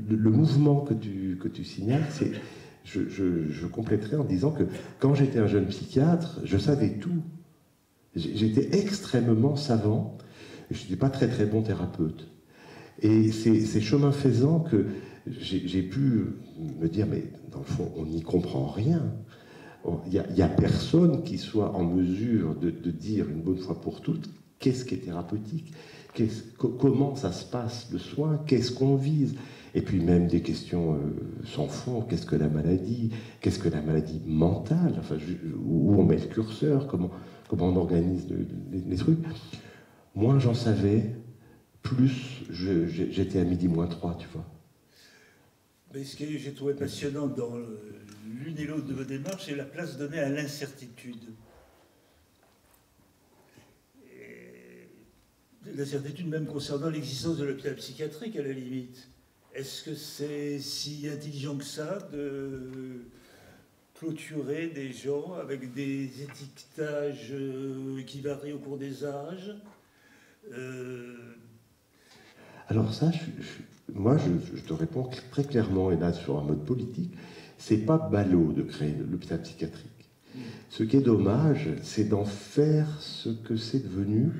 le, mouvement que tu, que tu signales, c'est, je, je, je compléterai en disant que quand j'étais un jeune psychiatre, je savais tout. J'étais extrêmement savant. Je n'étais pas très très bon thérapeute. Et c'est chemin faisant que j'ai pu me dire, mais dans le fond, on n'y comprend rien. Il n'y a, personne qui soit en mesure de, dire une bonne fois pour toutes qu'est-ce qui est thérapeutique, comment ça se passe le soin, qu'est-ce qu'on vise. Et puis même des questions euh, sans fond, qu'est-ce que la maladie, qu'est-ce que la maladie mentale, enfin, où on met le curseur, comment, comment on organise les, trucs. Moins j'en savais, plus j'étais à midi moins 3, tu vois. Mais ce que j'ai trouvé passionnant dans l'une et l'autre de vos démarches, c'est la place donnée à l'incertitude. L'incertitude même concernant l'existence de l'hôpital psychiatrique, à la limite. Est-ce que c'est si intelligent que ça de clôturer des gens avec des étiquetages euh, qui varient au cours des âges? Euh, Alors ça, moi, je, te réponds très clairement, et là, sur un mode politique, c'est pas ballot de créer l'hôpital psychiatrique. Ce qui est dommage, c'est d'en faire ce que c'est devenu.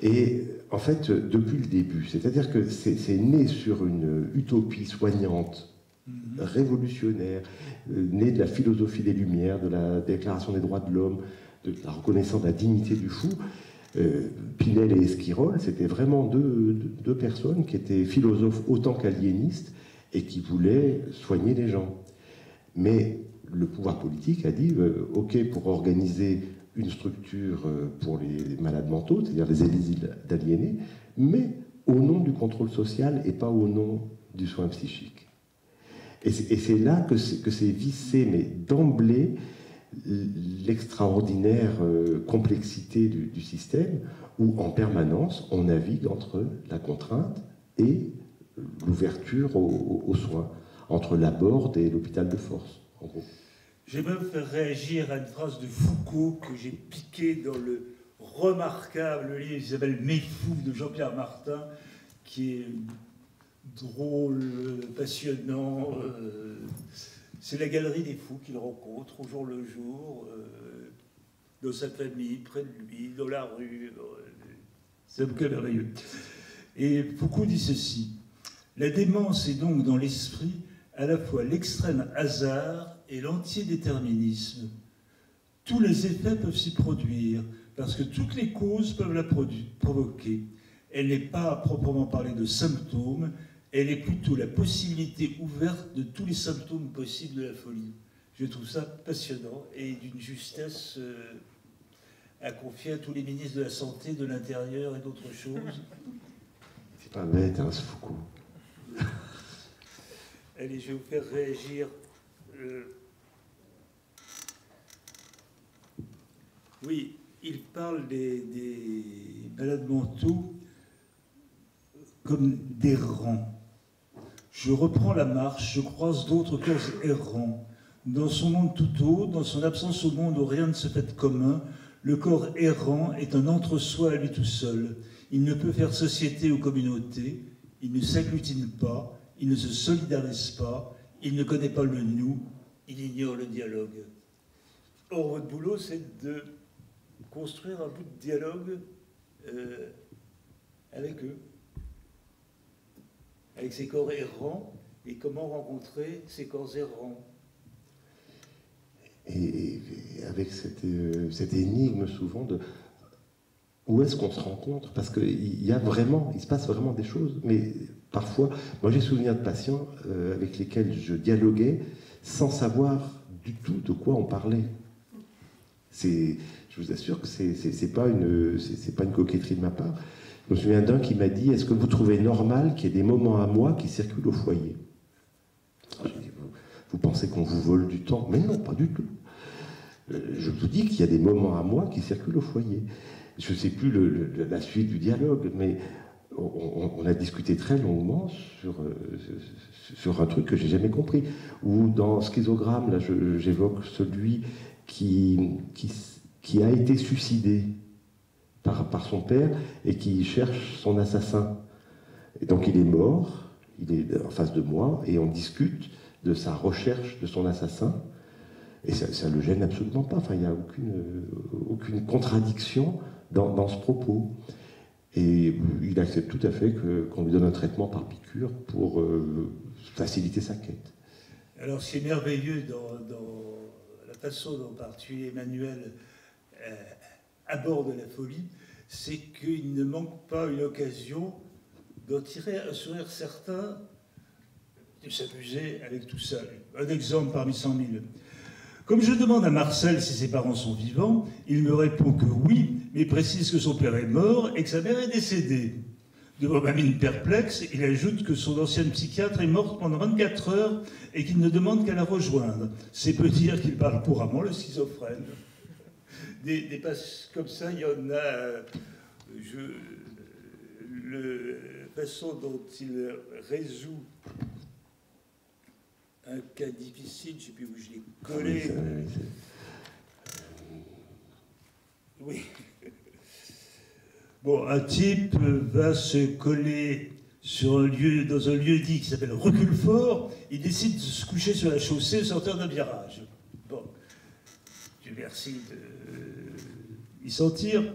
Et en fait, depuis le début, c'est-à-dire que c'est né sur une utopie soignante Mhm. révolutionnaire, euh, né de la philosophie des Lumières, de la Déclaration des droits de l'homme, de la reconnaissance de la dignité du fou. Euh, Pinel et Esquirol, c'était vraiment deux, deux, personnes qui étaient philosophes autant qu'aliénistes et qui voulaient soigner les gens. Mais le pouvoir politique a dit euh, OK pour organiser une structure pour les malades mentaux, c'est-à-dire les élites d'aliénés, mais au nom du contrôle social et pas au nom du soin psychique. Et c'est là que c'est vissé, mais d'emblée, l'extraordinaire euh, complexité du, système, où en permanence on navigue entre la contrainte et l'ouverture aux, soins, entre la borde et l'hôpital de force, en gros. J'aimerais faire réagir à une phrase de Foucault que j'ai piquée dans le remarquable livre qui s'appelle Mes fous de Jean-Pierre Martin, qui est drôle, passionnant. Euh, c'est la galerie des fous qu'il rencontre au jour le jour, euh, dans sa famille, près de lui, dans la rue. Euh, c'est un bouquin merveilleux. Et Foucault dit ceci La démence est donc dans l'esprit à la fois l'extrême hasard et l'entier déterminisme. Tous les effets peuvent s'y produire, parce que toutes les causes peuvent la provoquer. Elle n'est pas à proprement parler de symptômes, elle est plutôt la possibilité ouverte de tous les symptômes possibles de la folie. Je trouve ça passionnant et d'une justesse euh, à confier à tous les ministres de la Santé, de l'Intérieur et d'autres choses. C'est pas bête, hein, ce Foucault. Allez, je vais vous faire réagir. Euh, oui, il parle des, des malades mentaux comme des rangs. Je reprends la marche, je croise d'autres corps errants. Dans son monde tout haut, dans son absence au monde où rien ne se fait commun, le corps errant est un entre-soi à lui tout seul. Il ne peut faire société ou communauté, il ne s'agglutine pas, il ne se solidarise pas, il ne connaît pas le nous, il ignore le dialogue. Or, votre boulot, c'est de construire un bout de dialogue euh, avec eux avec ces corps errants et comment rencontrer ces corps errants. Et, avec euh, cette, énigme souvent de où est-ce qu'on se rencontre? Parce qu'il y a vraiment, il se passe vraiment des choses, mais parfois, moi j'ai souvenir de patients euh, avec lesquels je dialoguais sans savoir du tout de quoi on parlait. Je vous assure que c'est, c'est, pas une, c'est, pas une coquetterie de ma part. Je me souviens d'un qui m'a dit Est-ce que vous trouvez normal qu'il y ait des moments à moi qui circulent au foyer? Vous pensez qu'on vous vole du temps? Mais non, pas du tout. Euh, je vous dis qu'il y a des moments à moi qui circulent au foyer. Je ne sais plus la suite du dialogue, mais on, a discuté très longuement sur, euh, sur un truc que j'ai jamais compris. Ou dans Schizogramme, là, j'évoque celui qui, a été suicidé par, par son père et qui cherche son assassin. Et donc il est mort, il est en face de moi, et on discute de sa recherche de son assassin. Et ça ne le gêne absolument pas. Enfin, il n'y a aucune, aucune contradiction dans, ce propos. Et il accepte tout à fait qu'on lui donne un traitement par piqûre pour euh, faciliter sa quête. Alors, ce qui est merveilleux dans, la façon dont Arthur Emmanuel euh, aborde la folie, c'est qu'il ne manque pas une occasion d'en tirer un sourire certain de s'amuser avec tout ça. Un exemple parmi cent mille. Comme je demande à Marcel si ses parents sont vivants, il me répond que oui, mais précise que son père est mort et que sa mère est décédée. Devant ma mine perplexe, il ajoute que son ancienne psychiatre est morte pendant 24 heures et qu'il ne demande qu'à la rejoindre. C'est peu dire qu'il parle couramment le schizophrène. Des, passes comme ça, il y en a. Je, la façon dont il résout un cas difficile, je ne sais plus où je l'ai collé. Oui. Bon, un type va se coller sur un lieu, dans un lieu dit qui s'appelle Reculfort. Il décide de se coucher sur la chaussée au sortir d'un virage. Bon, Dieu merci de y sentir.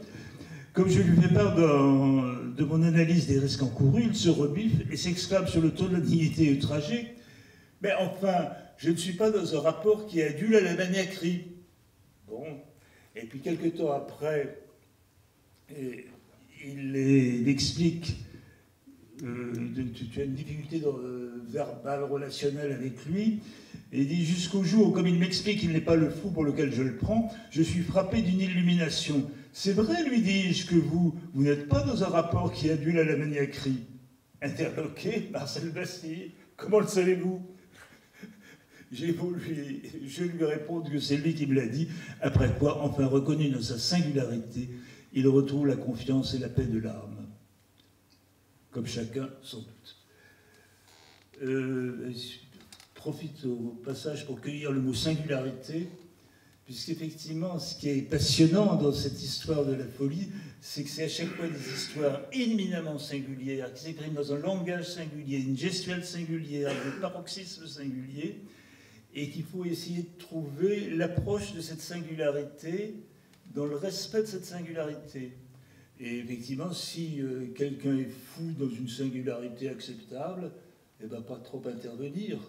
Comme je lui fais part de, mon analyse des risques encourus, il se rebiffe et s'exclame sur le ton de la dignité trajet mais enfin, je ne suis pas dans un rapport qui est adule à la maniaquerie. Bon. Et puis, quelques temps après, il, explique euh, tu as une difficulté euh, verbale, relationnelle avec lui, et il dit jusqu'au jour où, comme il m'explique qu'il n'est pas le fou pour lequel je le prends, je suis frappé d'une illumination. C'est vrai, lui dis-je, que vous, vous n'êtes pas dans un rapport qui adule à la maniaquerie. Interloqué, Marcel Bastille, comment le savez-vous? J'ai voulu, je lui répondre que c'est lui qui me l'a dit, après quoi, enfin reconnu dans sa singularité, il retrouve la confiance et la paix de l'âme. Comme chacun, sans doute. Euh, profite au passage pour cueillir le mot singularité, puisqu'effectivement, ce qui est passionnant dans cette histoire de la folie, c'est que c'est à chaque fois des histoires éminemment singulières, qui s'écrivent dans un langage singulier, une gestuelle singulière, un paroxysme singulier, et qu'il faut essayer de trouver l'approche de cette singularité dans le respect de cette singularité. Et effectivement, si euh, quelqu'un est fou dans une singularité acceptable, eh ben, pas trop intervenir.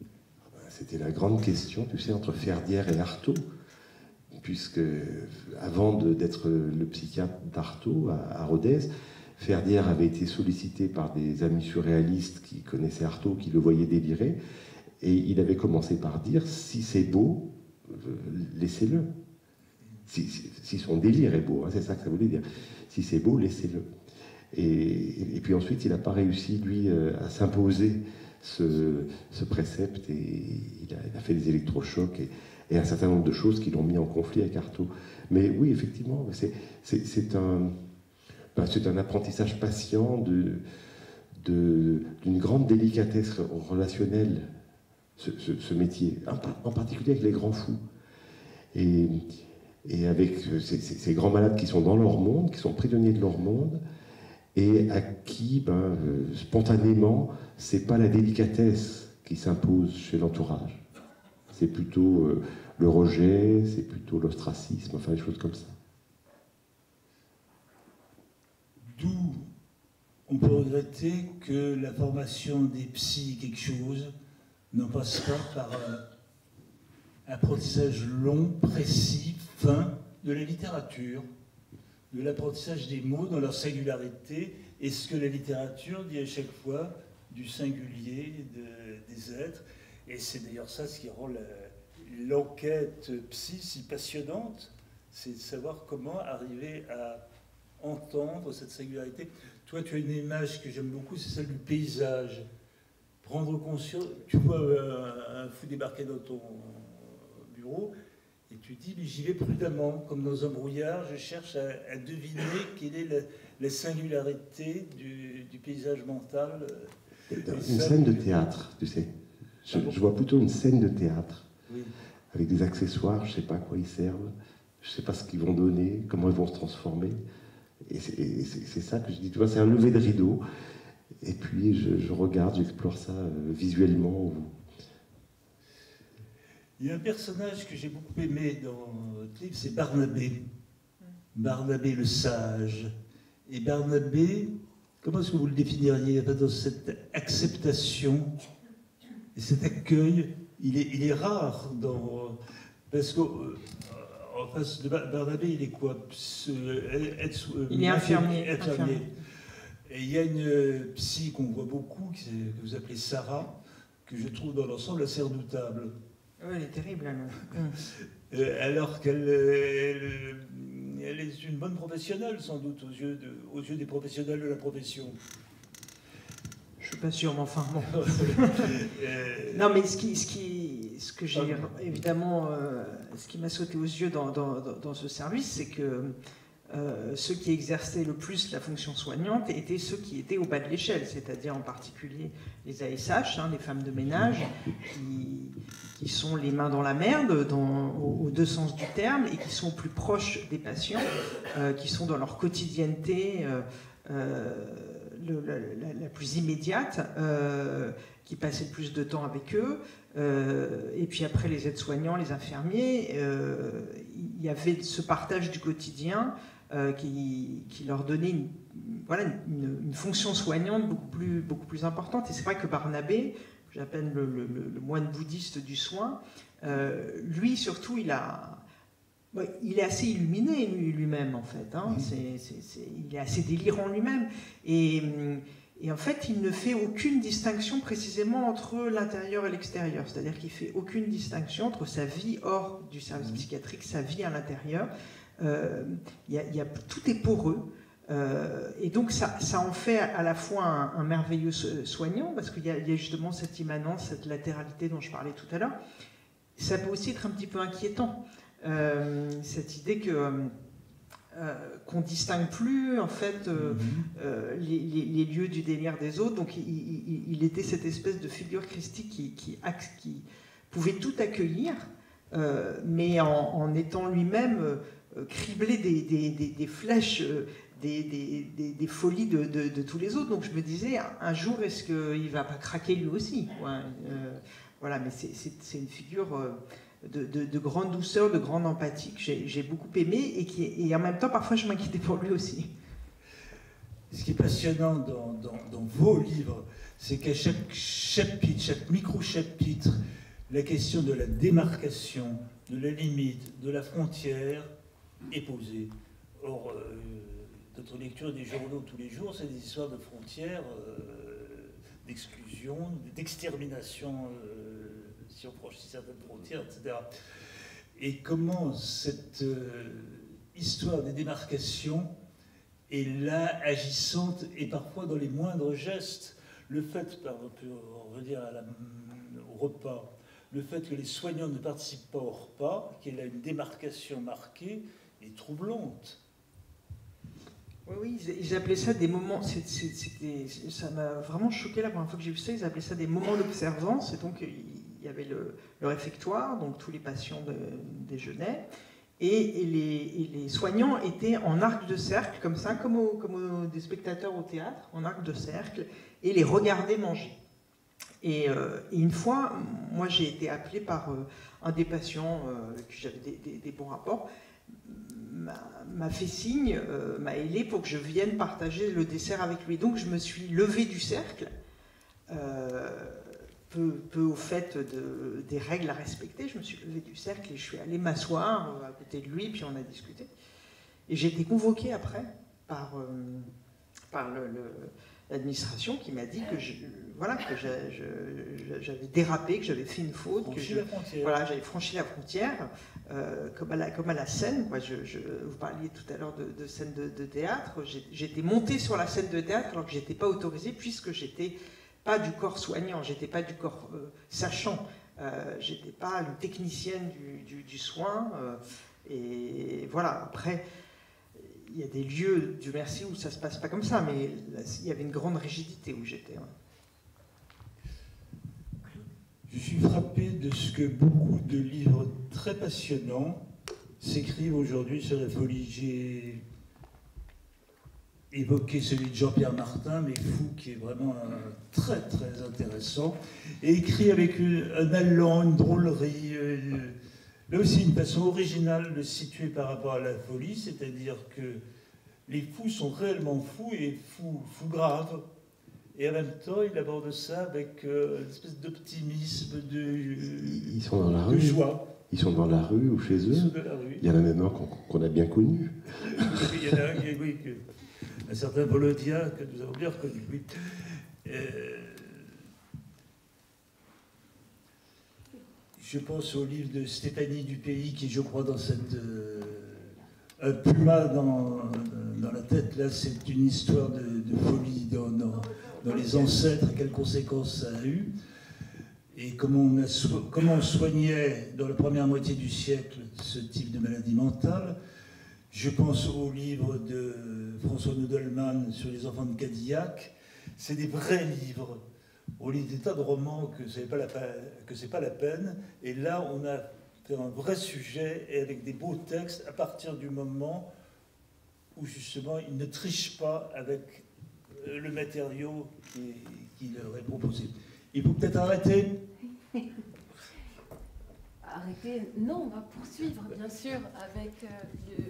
Ah ben, c'était la grande question, tu sais, entre Ferdière et Artaud, puisque avant d'être le psychiatre d'Artaud à, Rodez, Ferdière avait été sollicité par des amis surréalistes qui connaissaient Artaud, qui le voyaient délirer, et il avait commencé par dire si c'est beau, euh, laissez-le. Si, son délire est beau, hein, c'est ça que ça voulait dire. Si c'est beau, laissez-le. Et, puis ensuite, il n'a pas réussi, lui, euh, à s'imposer ce, précepte et il a, fait des électrochocs et, un certain nombre de choses qui l'ont mis en conflit avec Artaud. Mais oui, effectivement, c'est un, ben, un apprentissage patient d'une de, grande délicatesse relationnelle ce, métier, en, particulier avec les grands fous. Et, et avec ces, grands malades qui sont dans leur monde, qui sont prisonniers de leur monde, et à qui, ben, euh, spontanément, c'est pas la délicatesse qui s'impose chez l'entourage. C'est plutôt euh, le rejet, c'est plutôt l'ostracisme, enfin des choses comme ça. D'où on peut regretter que la formation des psy quelque chose ne passe pas par un apprentissage long, précis, fin de la littérature, de l'apprentissage des mots dans leur singularité, et ce que la littérature dit à chaque fois du singulier des êtres. Et c'est d'ailleurs ça ce qui rend l'enquête psy si passionnante, c'est de savoir comment arriver à entendre cette singularité. Toi, tu as une image que j'aime beaucoup, c'est celle du paysage. Prendre conscience, tu vois euh, un fou débarquer dans ton bureau, et tu dis, mais j'y vais prudemment, comme dans un brouillard, je cherche à, deviner quelle est la, singularité du, paysage mental. Une scène de théâtre, tu sais. Je, vois plutôt une scène de théâtre, avec des accessoires, je ne sais pas à quoi ils servent, je ne sais pas ce qu'ils vont donner, comment ils vont se transformer. Et c'est ça que je dis, tu vois, c'est un lever de rideau. Et puis je, regarde, j'explore ça euh, visuellement. Il y a un personnage que j'ai beaucoup aimé dans le livre, c'est Barnabé. Barnabé le sage. Et Barnabé, comment est-ce que vous le définiriez? Dans cette acceptation et cet accueil, il est, il est rare dans. Parce qu'en euh, face de Barnabé, il est quoi? Il est infirmier. Et il y a une psy qu'on voit beaucoup, que vous appelez Sarah, que je trouve dans l'ensemble assez redoutable. Oui, elle est terrible, euh, alors qu'elle euh, elle, est une bonne professionnelle, sans doute, aux yeux, de, aux yeux des professionnels de la profession. Je suis pas sûr, mais enfin bon. Euh, non, mais ce, qui, ce, qui, ce que j'ai évidemment, ce qui m'a sauté aux yeux dans, dans, dans ce service, c'est que euh, ceux qui exerçaient le plus la fonction soignante étaient ceux qui étaient au bas de l'échelle, c'est-à-dire en particulier les ASH, hein, les femmes de ménage, qui, sont les mains dans la merde, dans, aux, deux sens du terme, et qui sont plus proches des patients, euh, qui sont dans leur quotidienneté euh, la, plus immédiate, qui passaient le plus de temps avec eux. et puis après les aides-soignants, les infirmiers, il y avait ce partage du quotidien euh, qui, leur donnait une, voilà, une, fonction soignante beaucoup plus, beaucoup plus importante. Et c'est vrai que Barnabé, j'appelle le, le, moine bouddhiste du soin, euh, lui surtout, il a... il est assez illuminé lui-même en fait, hein. il est assez délirant lui-même. Et, et, en fait, il ne fait aucune distinction précisément entre l'intérieur et l'extérieur. C'est-à-dire qu'il fait aucune distinction entre sa vie hors du service psychiatrique, sa vie à l'intérieur. Euh, y a, tout est poreux. Euh, et donc ça, ça, en fait à la fois un, merveilleux soignant, parce qu'il y, a justement cette immanence, cette latéralité dont je parlais tout à l'heure. Ça peut aussi être un petit peu inquiétant, euh, cette idée que qu'on distingue plus en fait mm-hmm. les, lieux du délire des autres. Donc il, était cette espèce de figure christique qui, qui, qui pouvait tout accueillir, mais en, en étant lui-même euh, cribler des, flèches, euh, des, folies de, tous les autres. Donc je me disais, un jour, est-ce qu'il ne va pas craquer lui aussi euh, Voilà, mais c'est une figure de, grande douceur, de grande empathie que j'ai beaucoup aimé et, qui, et en même temps, parfois, je m'inquiétais pour lui aussi. Ce qui est passionnant dans, dans vos livres, c'est qu'à chaque chapitre, chaque micro-chapitre, la question de la démarcation, de la limite, de la frontière, posée. Or, euh, notre lecture des journaux tous les jours, c'est des histoires de frontières, euh, d'exclusion, d'extermination, euh, si on franchit certaines frontières, etc. Et comment cette histoire des démarcations est là, agissante, et parfois dans les moindres gestes. Le fait, on va dire au repas, le fait que les soignants ne participent pas au repas, qu'il y ait une démarcation marquée, et troublante. Oui, oui, ils appelaient ça des moments. ça m'a vraiment choqué la première fois que j'ai vu ça. Ils appelaient ça des moments d'observance. Et donc, il y avait le, réfectoire, donc tous les patients déjeunaient. Et, les, soignants étaient en arc de cercle, comme ça, comme, des spectateurs au théâtre, en arc de cercle, et les regardaient manger. Et, euh, une fois, moi j'ai été appelé par euh, un des patients euh, qui j'avais des, bons rapports, m'a fait signe, euh, m'a ailé pour que je vienne partager le dessert avec lui. Donc je me suis levée du cercle, euh, peu, au fait de, des règles à respecter. Je me suis levée du cercle et je suis allée m'asseoir euh, à côté de lui, puis on a discuté. Et j'ai été convoquée après par, par l'administration qui m'a dit que je, voilà, que j'avais dérapé, que j'avais fait une faute, que voilà, j'avais franchi la frontière, euh, comme, à la, scène. Moi, vous parliez tout à l'heure de, scène de, théâtre. J'étais montée sur la scène de théâtre alors que j'étais pas autorisée puisque j'étais pas du corps soignant, j'étais pas du corps euh, sachant, euh, j'étais pas une technicienne du, soin. Et voilà. Après il y a des lieux, du merci, où ça se passe pas comme ça, mais il y avait une grande rigidité où j'étais. Je suis frappé de ce que beaucoup de livres très passionnants s'écrivent aujourd'hui sur la folie. J'ai évoqué celui de Jean-Pierre Martin, mais Fou, qui est vraiment très très intéressant, et écrit avec un allant, une drôlerie. Euh, là aussi, une façon originale de se situer par rapport à la folie, c'est-à-dire que les fous sont réellement fous et fous, fous graves. Et en même temps, il aborde ça avec euh, une espèce d'optimisme, de, Ils sont dans la rue. joie. Ils sont dans la rue ou chez eux. Il y en a même un qu'on a bien connu. il y en a un, oui, un certain Volodia que nous avons bien reconnu. Oui. Euh, je pense au livre de Stéphanie Dupéy qui, je crois, dans cette. Euh, un puma dans, dans, la tête, là, c'est une histoire de, folie dans, dans, les ancêtres, quelles conséquences ça a eu, et comment on, a comment on soignait dans la première moitié du siècle ce type de maladie mentale? Je pense au livre de François Nudelman sur les enfants de Cadillac. C'est des vrais livres. On lit des tas de romans que ce n'est pas, la, pas la peine. Et là, on a un vrai sujet et avec des beaux textes à partir du moment où justement il ne triche pas avec le matériau qu'il leur est proposé. Il faut peut-être arrêter. Arrêter Non, on va poursuivre, bien sûr, avec euh,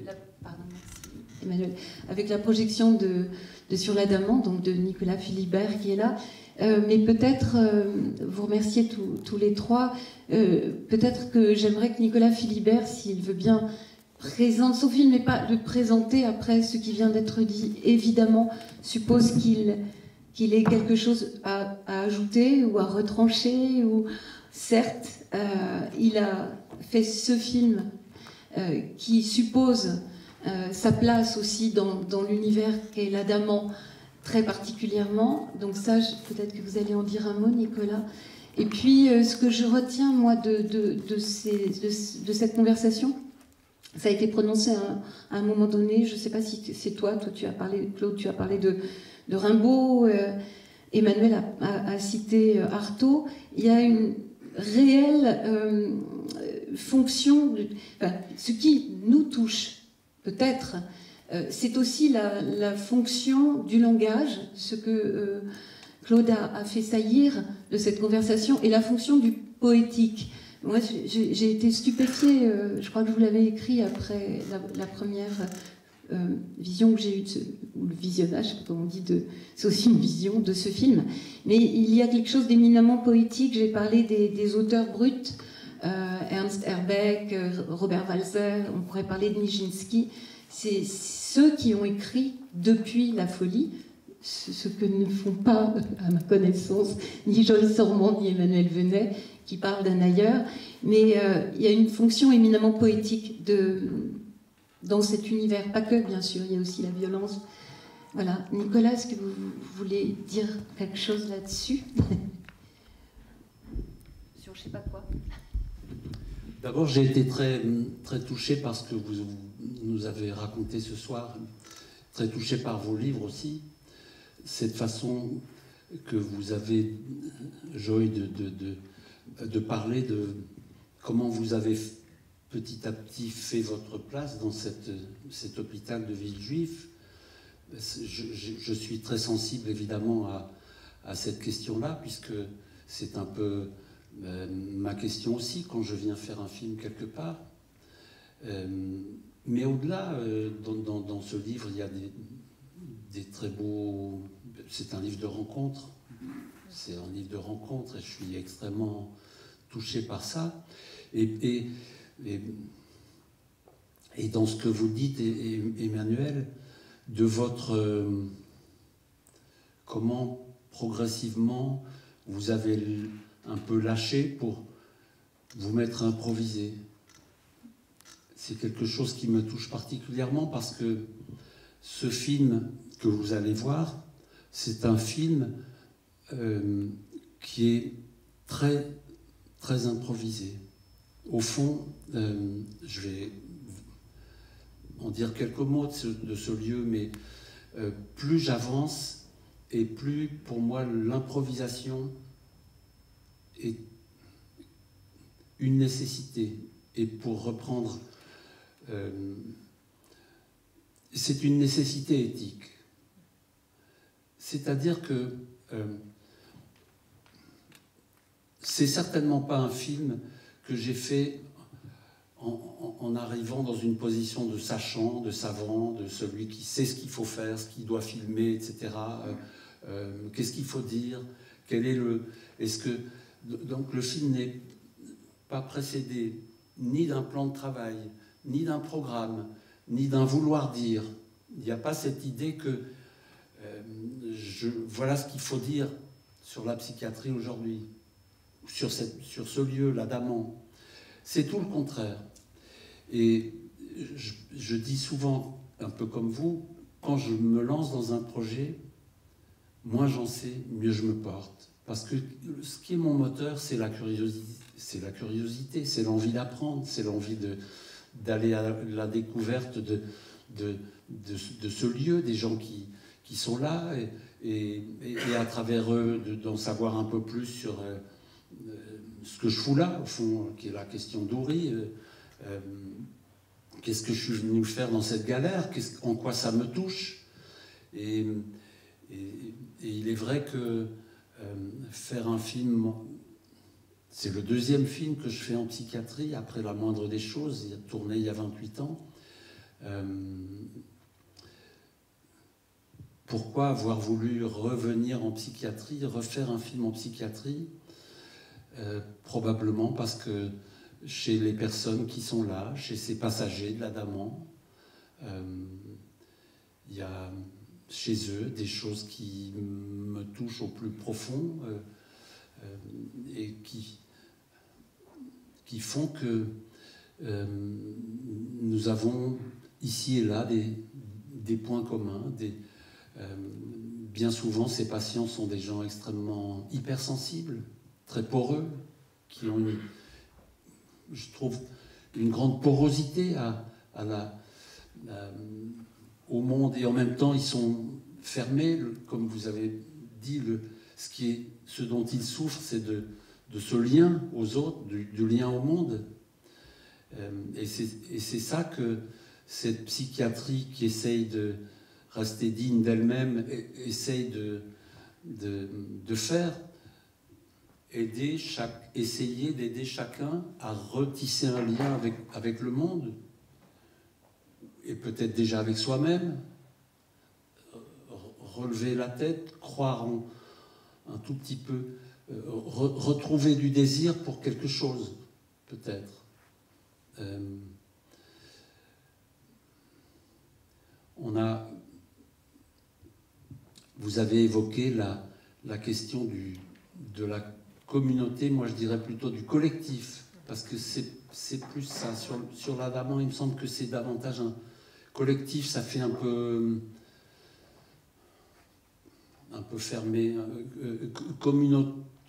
la... Pardon, merci, Emmanuel. Avec la projection de, de Sur l'Adamant, donc de Nicolas Philibert qui est là. Euh, mais peut-être, euh, vous remerciez tous les trois, euh, peut-être que j'aimerais que Nicolas Philibert, s'il veut bien, présente son film, mais pas le présenter après ce qui vient d'être dit. Évidemment, suppose qu'il qu'il ait quelque chose à, ajouter ou à retrancher. Ou... Certes, il a fait ce film qui suppose sa place aussi dans, dans l'univers qu'est l'Adamant très particulièrement. Donc ça, peut-être que vous allez en dire un mot, Nicolas. Et puis, euh, ce que je retiens, moi, de, de, de, cette conversation, ça a été prononcé à, un moment donné, je ne sais pas si c'est toi, toi tu as parlé, Claude, tu as parlé de, Rimbaud, euh, Emmanuel a, cité euh, Artaud, il y a une réelle fonction, ce qui nous touche, peut-être, euh, c'est aussi la, fonction du langage, ce que euh, Claude a, fait saillir de cette conversation, et la fonction du poétique. Moi, j'ai été stupéfiée, euh, je crois que je vous l'avais écrit après la, première vision que j'ai eue, ou le visionnage, comme on dit, c'est aussi une vision de ce film. Mais il y a quelque chose d'éminemment poétique. J'ai parlé des, auteurs bruts, Ernst Herbeck, Robert Walser, on pourrait parler de Nijinsky. C'est ceux qui ont écrit depuis la folie, ce que ne font pas, à ma connaissance, ni Joyce Sormand ni Emmanuel Venet, qui parlent d'un ailleurs, mais euh, il y a une fonction éminemment poétique de, dans cet univers. Pas que, bien sûr, il y a aussi la violence. Voilà. Nicolas, est-ce que vous voulez dire quelque chose là-dessus? Sur je sais pas quoi. D'abord, j'ai été très, très touché par ce que vous nous avez raconté ce soir, très touché par vos livres aussi, cette façon que vous avez, Joy, de, de, de, parler de comment vous avez petit à petit fait votre place dans cet hôpital de Villejuif. Je, je, suis très sensible évidemment à, à cette question-là, puisque c'est un peu euh, ma question aussi quand je viens faire un film quelque part. Euh, mais au-delà, euh, dans, ce livre, il y a des, très beaux. C'est un livre de rencontre. C'est un livre de rencontre et je suis extrêmement touché par ça. Et, dans ce que vous dites, Emmanuel, de votre comment progressivement vous avez un peu lâché pour vous mettre à improviser. C'est quelque chose qui me touche particulièrement parce que ce film que vous allez voir, c'est un film euh, qui est très, très improvisé. Au fond, euh, je vais en dire quelques mots de ce, lieu, mais euh, plus j'avance et plus pour moi l'improvisation est une nécessité. Et pour reprendre, c'est une nécessité éthique. C'est-à-dire que c'est certainement pas un film que j'ai fait en, arrivant dans une position de sachant, de savant, de celui qui sait ce qu'il faut faire, ce qu'il doit filmer, etc. Euh, euh, qu'est-ce qu'il faut dire? Quel est le Est-ce que donc le film n'est pas précédé ni d'un plan de travail, ni d'un programme, ni d'un vouloir dire. Il n'y a pas cette idée que euh, je, voilà ce qu'il faut dire sur la psychiatrie aujourd'hui, sur, ce lieu, la Daman. C'est tout le contraire. Et je, dis souvent, un peu comme vous, quand je me lance dans un projet, moins j'en sais, mieux je me porte. Parce que ce qui est mon moteur, c'est la curiosité, c'est l'envie d'apprendre, c'est l'envie d'aller à la découverte de, ce lieu, des gens qui, sont là, et, à travers eux d'en savoir un peu plus sur euh, ce que je fous là, au fond, qui est la question d'Ouri. Euh, qu'est-ce que je suis venu faire dans cette galère En quoi ça me touche et, il est vrai que euh, faire un film, c'est le deuxième film que je fais en psychiatrie, après La moindre des choses, il a tourné il y a 28 ans. Euh, pourquoi avoir voulu revenir en psychiatrie, refaire un film en psychiatrie? Probablement parce que chez les personnes qui sont là, chez ces passagers de la Daman. Euh, il y a chez eux des choses qui me touchent au plus profond euh, euh, et qui, qui font que nous avons ici et là des, des points communs. Bien souvent, ces patients sont des gens extrêmement hypersensibles, très poreux, qui ont une je trouve, une grande porosité au monde et en même temps ils sont fermés, comme vous avez dit, ce, dont ils souffrent, c'est de, ce lien aux autres, du, lien au monde. Euh, et c'est ça que cette psychiatrie qui essaye de rester digne d'elle-même essaye de, de, de faire aider chaque, essayer d'aider chacun à retisser un lien avec, avec le monde, et peut-être déjà avec soi-même, relever la tête, croire un tout petit peu, euh, retrouver du désir pour quelque chose, peut-être. Euh, on a, vous avez évoqué la, la question du, de la communauté, moi je dirais plutôt du collectif, parce que c'est plus ça. Sur, sur l'Adamant, il me semble que c'est davantage un collectif, ça fait un peu un peu fermé. Euh, euh,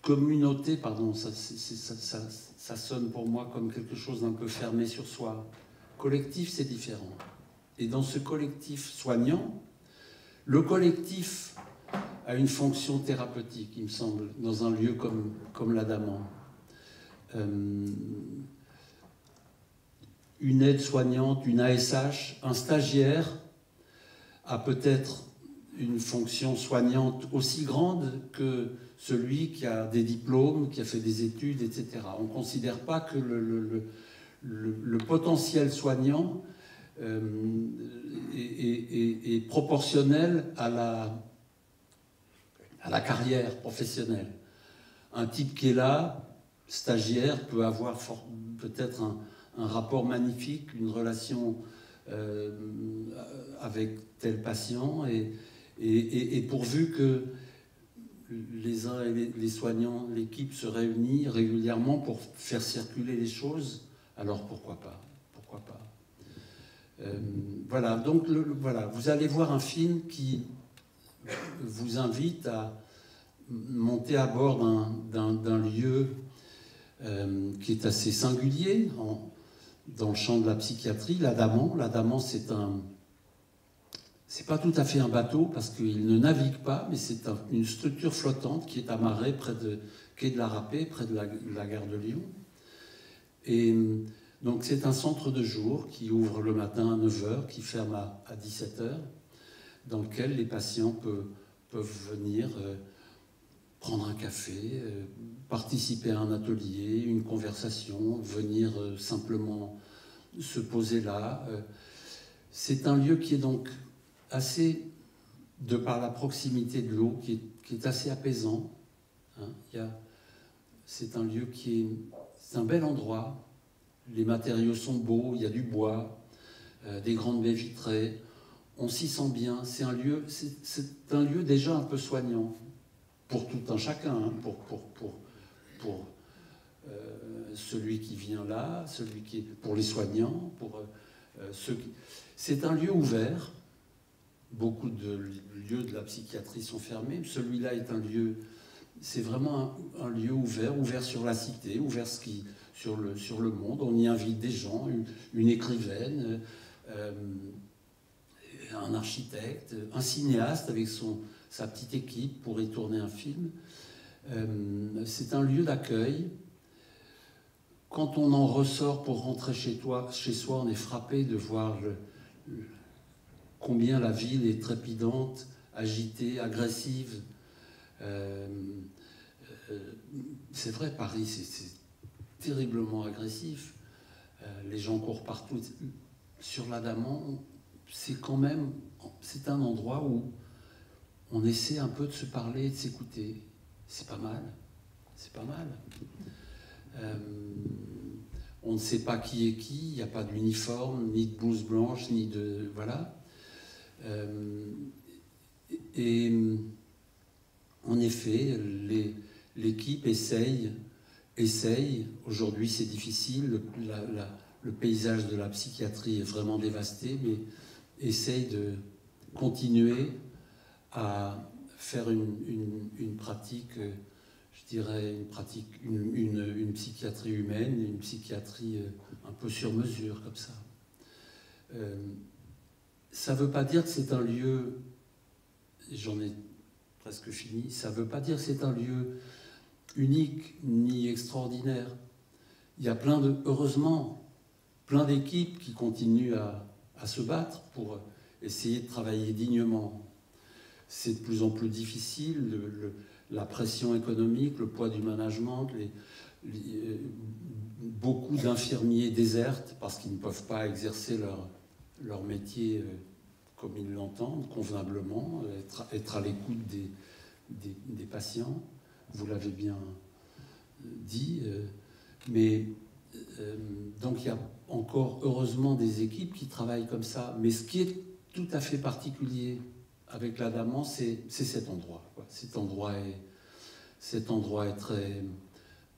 communauté, pardon, ça, ça, ça, sonne pour moi comme quelque chose d'un peu fermé sur soi. Collectif, c'est différent. Et dans ce collectif soignant, le collectif a une fonction thérapeutique, il me semble, dans un lieu comme, comme l'Adaman. Euh, une aide-soignante, une ASH, un stagiaire a peut-être une fonction soignante aussi grande que celui qui a des diplômes, qui a fait des études, etc. On ne considère pas que le, le, potentiel soignant euh, est, proportionnel à la, à la carrière professionnelle. Un type qui est là, stagiaire, peut avoir peut-être un, rapport magnifique, une relation euh, avec tel patient, et, et, pourvu les uns et les, soignants, l'équipe se réunit régulièrement pour faire circuler les choses, alors pourquoi pas Pourquoi pas euh, Voilà, donc voilà, vous allez voir un film qui vous invite à monter à bord d'un lieu euh, qui est assez singulier dans le champ de la psychiatrie, l'Adamant. L'Adamant, c'est un c'est pas tout à fait un bateau parce qu'il ne navigue pas, mais c'est une structure flottante qui est amarrée près de quai de la Rapée, près de la, gare de Lyon. Et donc c'est un centre de jour qui ouvre le matin à 9h, qui ferme à, 17h, dans lequel les patients peuvent, venir euh, prendre un café, euh, participer à un atelier, une conversation, venir euh, simplement se poser là. C'est un lieu qui est donc assez, de par la proximité de l'eau, qui, est, assez apaisant. Hein. c'est un lieu qui est, c'est un bel endroit. Les matériaux sont beaux, il y a du bois, des grandes baies vitrées. On s'y sent bien. C'est un lieu, c'est, un lieu déjà un peu soignant pour tout un chacun, hein, pour, euh, celui qui vient là, celui qui pour les soignants, pour euh, ceux qui... C'est un lieu ouvert beaucoup de lieux de la psychiatrie sont fermés. Celui-là est un lieu, c'est vraiment un, lieu ouvert, ouvert sur la cité, ouvert sur, le, sur le monde. On y invite des gens, une, écrivaine, euh, un architecte, un cinéaste avec sa petite équipe pour y tourner un film. Euh, c'est un lieu d'accueil. Quand on en ressort pour rentrer chez, toi, chez soi, on est frappé de voir combien la ville est trépidante, agitée, agressive. Euh, euh, c'est vrai, Paris, c'est terriblement agressif. Les gens courent partout. Sur l'Adamant, c'est quand même, un endroit où on essaie un peu de se parler, de s'écouter. C'est pas mal. C'est pas mal. on ne sait pas qui est qui, il n'y a pas d'uniforme, ni de blouse blanche, ni de. Voilà. Euh, et en effet, l'équipe essaye, essaye, aujourd'hui c'est difficile, le, paysage de la psychiatrie est vraiment dévasté, mais essaye de continuer à faire une, pratique, je dirais, une pratique, une, psychiatrie humaine, une psychiatrie euh, un peu sur mesure, comme ça. Euh, ça ne veut pas dire que c'est un lieu, j'en ai presque fini, ça ne veut pas dire que c'est un lieu unique ni extraordinaire. Il y a plein de, heureusement, plein d'équipes qui continuent à, se battre pour essayer de travailler dignement. C'est de plus en plus difficile, la pression économique, le poids du management, beaucoup d'infirmiers désertent parce qu'ils ne peuvent pas exercer leur, leur métier euh, comme ils l'entendent, convenablement, être, à l'écoute des, des, patients. Vous l'avez bien dit. Euh, mais donc il y a encore heureusement des équipes qui travaillent comme ça. Mais ce qui est tout à fait particulier avec l'Adamant, c'est cet endroit. Cet endroit est, cet endroit est très,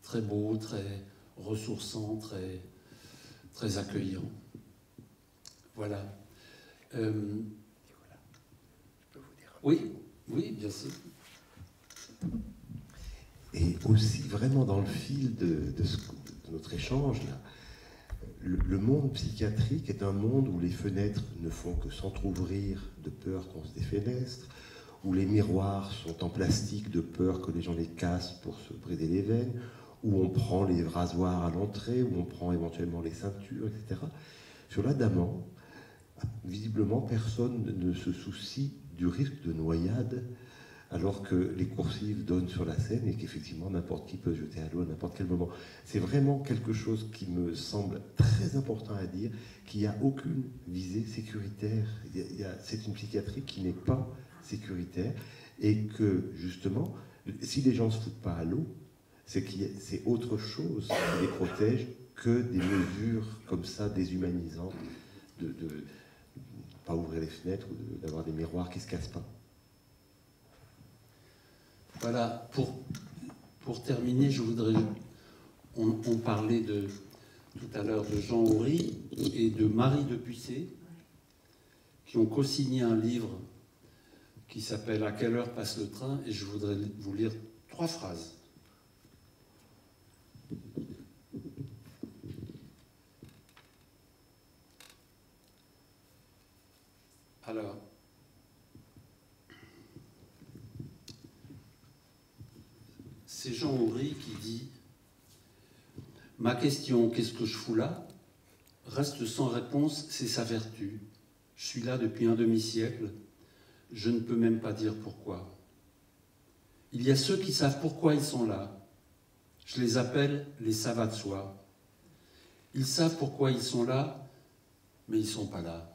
très beau, très ressourçant, très, très accueillant. Voilà. Euh, oui, oui, bien sûr. Et aussi, vraiment dans le fil de, notre échange, là, le, monde psychiatrique est un monde où les fenêtres ne font que s'entr'ouvrir de peur qu'on se défenestre, où les miroirs sont en plastique de peur que les gens les cassent pour se brider les veines, où on prend les rasoirs à l'entrée, où on prend éventuellement les ceintures, etc. Sur l'adamant, visiblement, personne ne se soucie du risque de noyade alors que les coursives donnent sur la scène et qu'effectivement n'importe qui peut se jeter à l'eau à n'importe quel moment. C'est vraiment quelque chose qui me semble très important à dire, qu'il n'y a aucune visée sécuritaire. C'est une psychiatrie qui n'est pas sécuritaire et que justement, si les gens ne se foutent pas à l'eau, c'est autre chose qui les protège que des mesures comme ça déshumanisantes de pas ouvrir les fenêtres ou d'avoir des miroirs qui ne se cassent pas. Voilà, pour, terminer, je voudrais. On, parlait de, tout à l'heure de Jean Houry et de Marie de Puissé, qui ont co-signé un livre qui s'appelle À quelle heure passe le train? Et je voudrais vous lire trois phrases. Alors, c'est Jean Aubry qui dit Ma question, qu'est-ce que je fous là? Reste sans réponse, c'est sa vertu. Je suis là depuis un demi-siècle, je ne peux même pas dire pourquoi. Il y a ceux qui savent pourquoi ils sont là. Je les appelle les savats. Ils savent pourquoi ils sont là, mais ils ne sont pas là.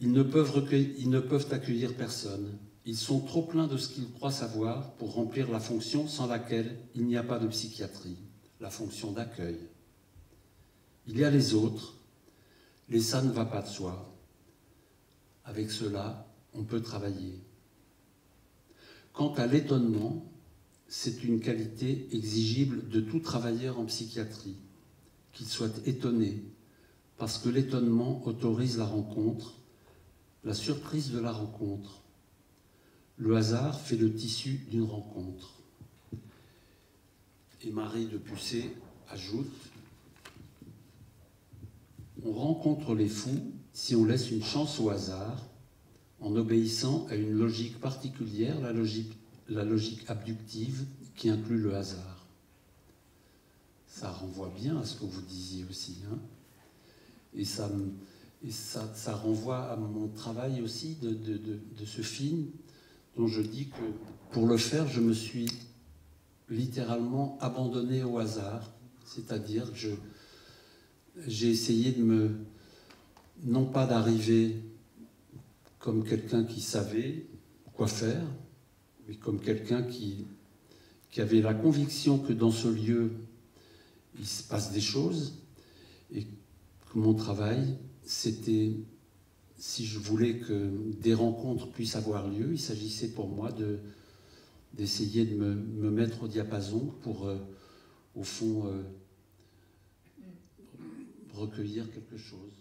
Ils ne peuvent accueillir personne. Ils sont trop pleins de ce qu'ils croient savoir pour remplir la fonction sans laquelle il n'y a pas de psychiatrie, la fonction d'accueil. Il y a les autres, les ça ne va pas de soi. Avec cela, on peut travailler. Quant à l'étonnement, c'est une qualité exigible de tout travailleur en psychiatrie, qu'il soit étonné, parce que l'étonnement autorise la rencontre, la surprise de la rencontre, le hasard fait le tissu d'une rencontre. Et Marie de Pucé ajoute On rencontre les fous si on laisse une chance au hasard, en obéissant à une logique particulière, la logique, abductive qui inclut le hasard. Ça renvoie bien à ce que vous disiez aussi. Hein et ça, renvoie à mon travail aussi de ce film dont je dis que pour le faire, je me suis littéralement abandonné au hasard. C'est-à-dire que j'ai essayé de me, non pas d'arriver comme quelqu'un qui savait quoi faire, mais comme quelqu'un qui, qui avait la conviction que dans ce lieu, il se passe des choses, et que mon travail, c'était si je voulais que des rencontres puissent avoir lieu, il s'agissait pour moi de, d'essayer de me, mettre au diapason pour, euh, au fond, euh, recueillir quelque chose.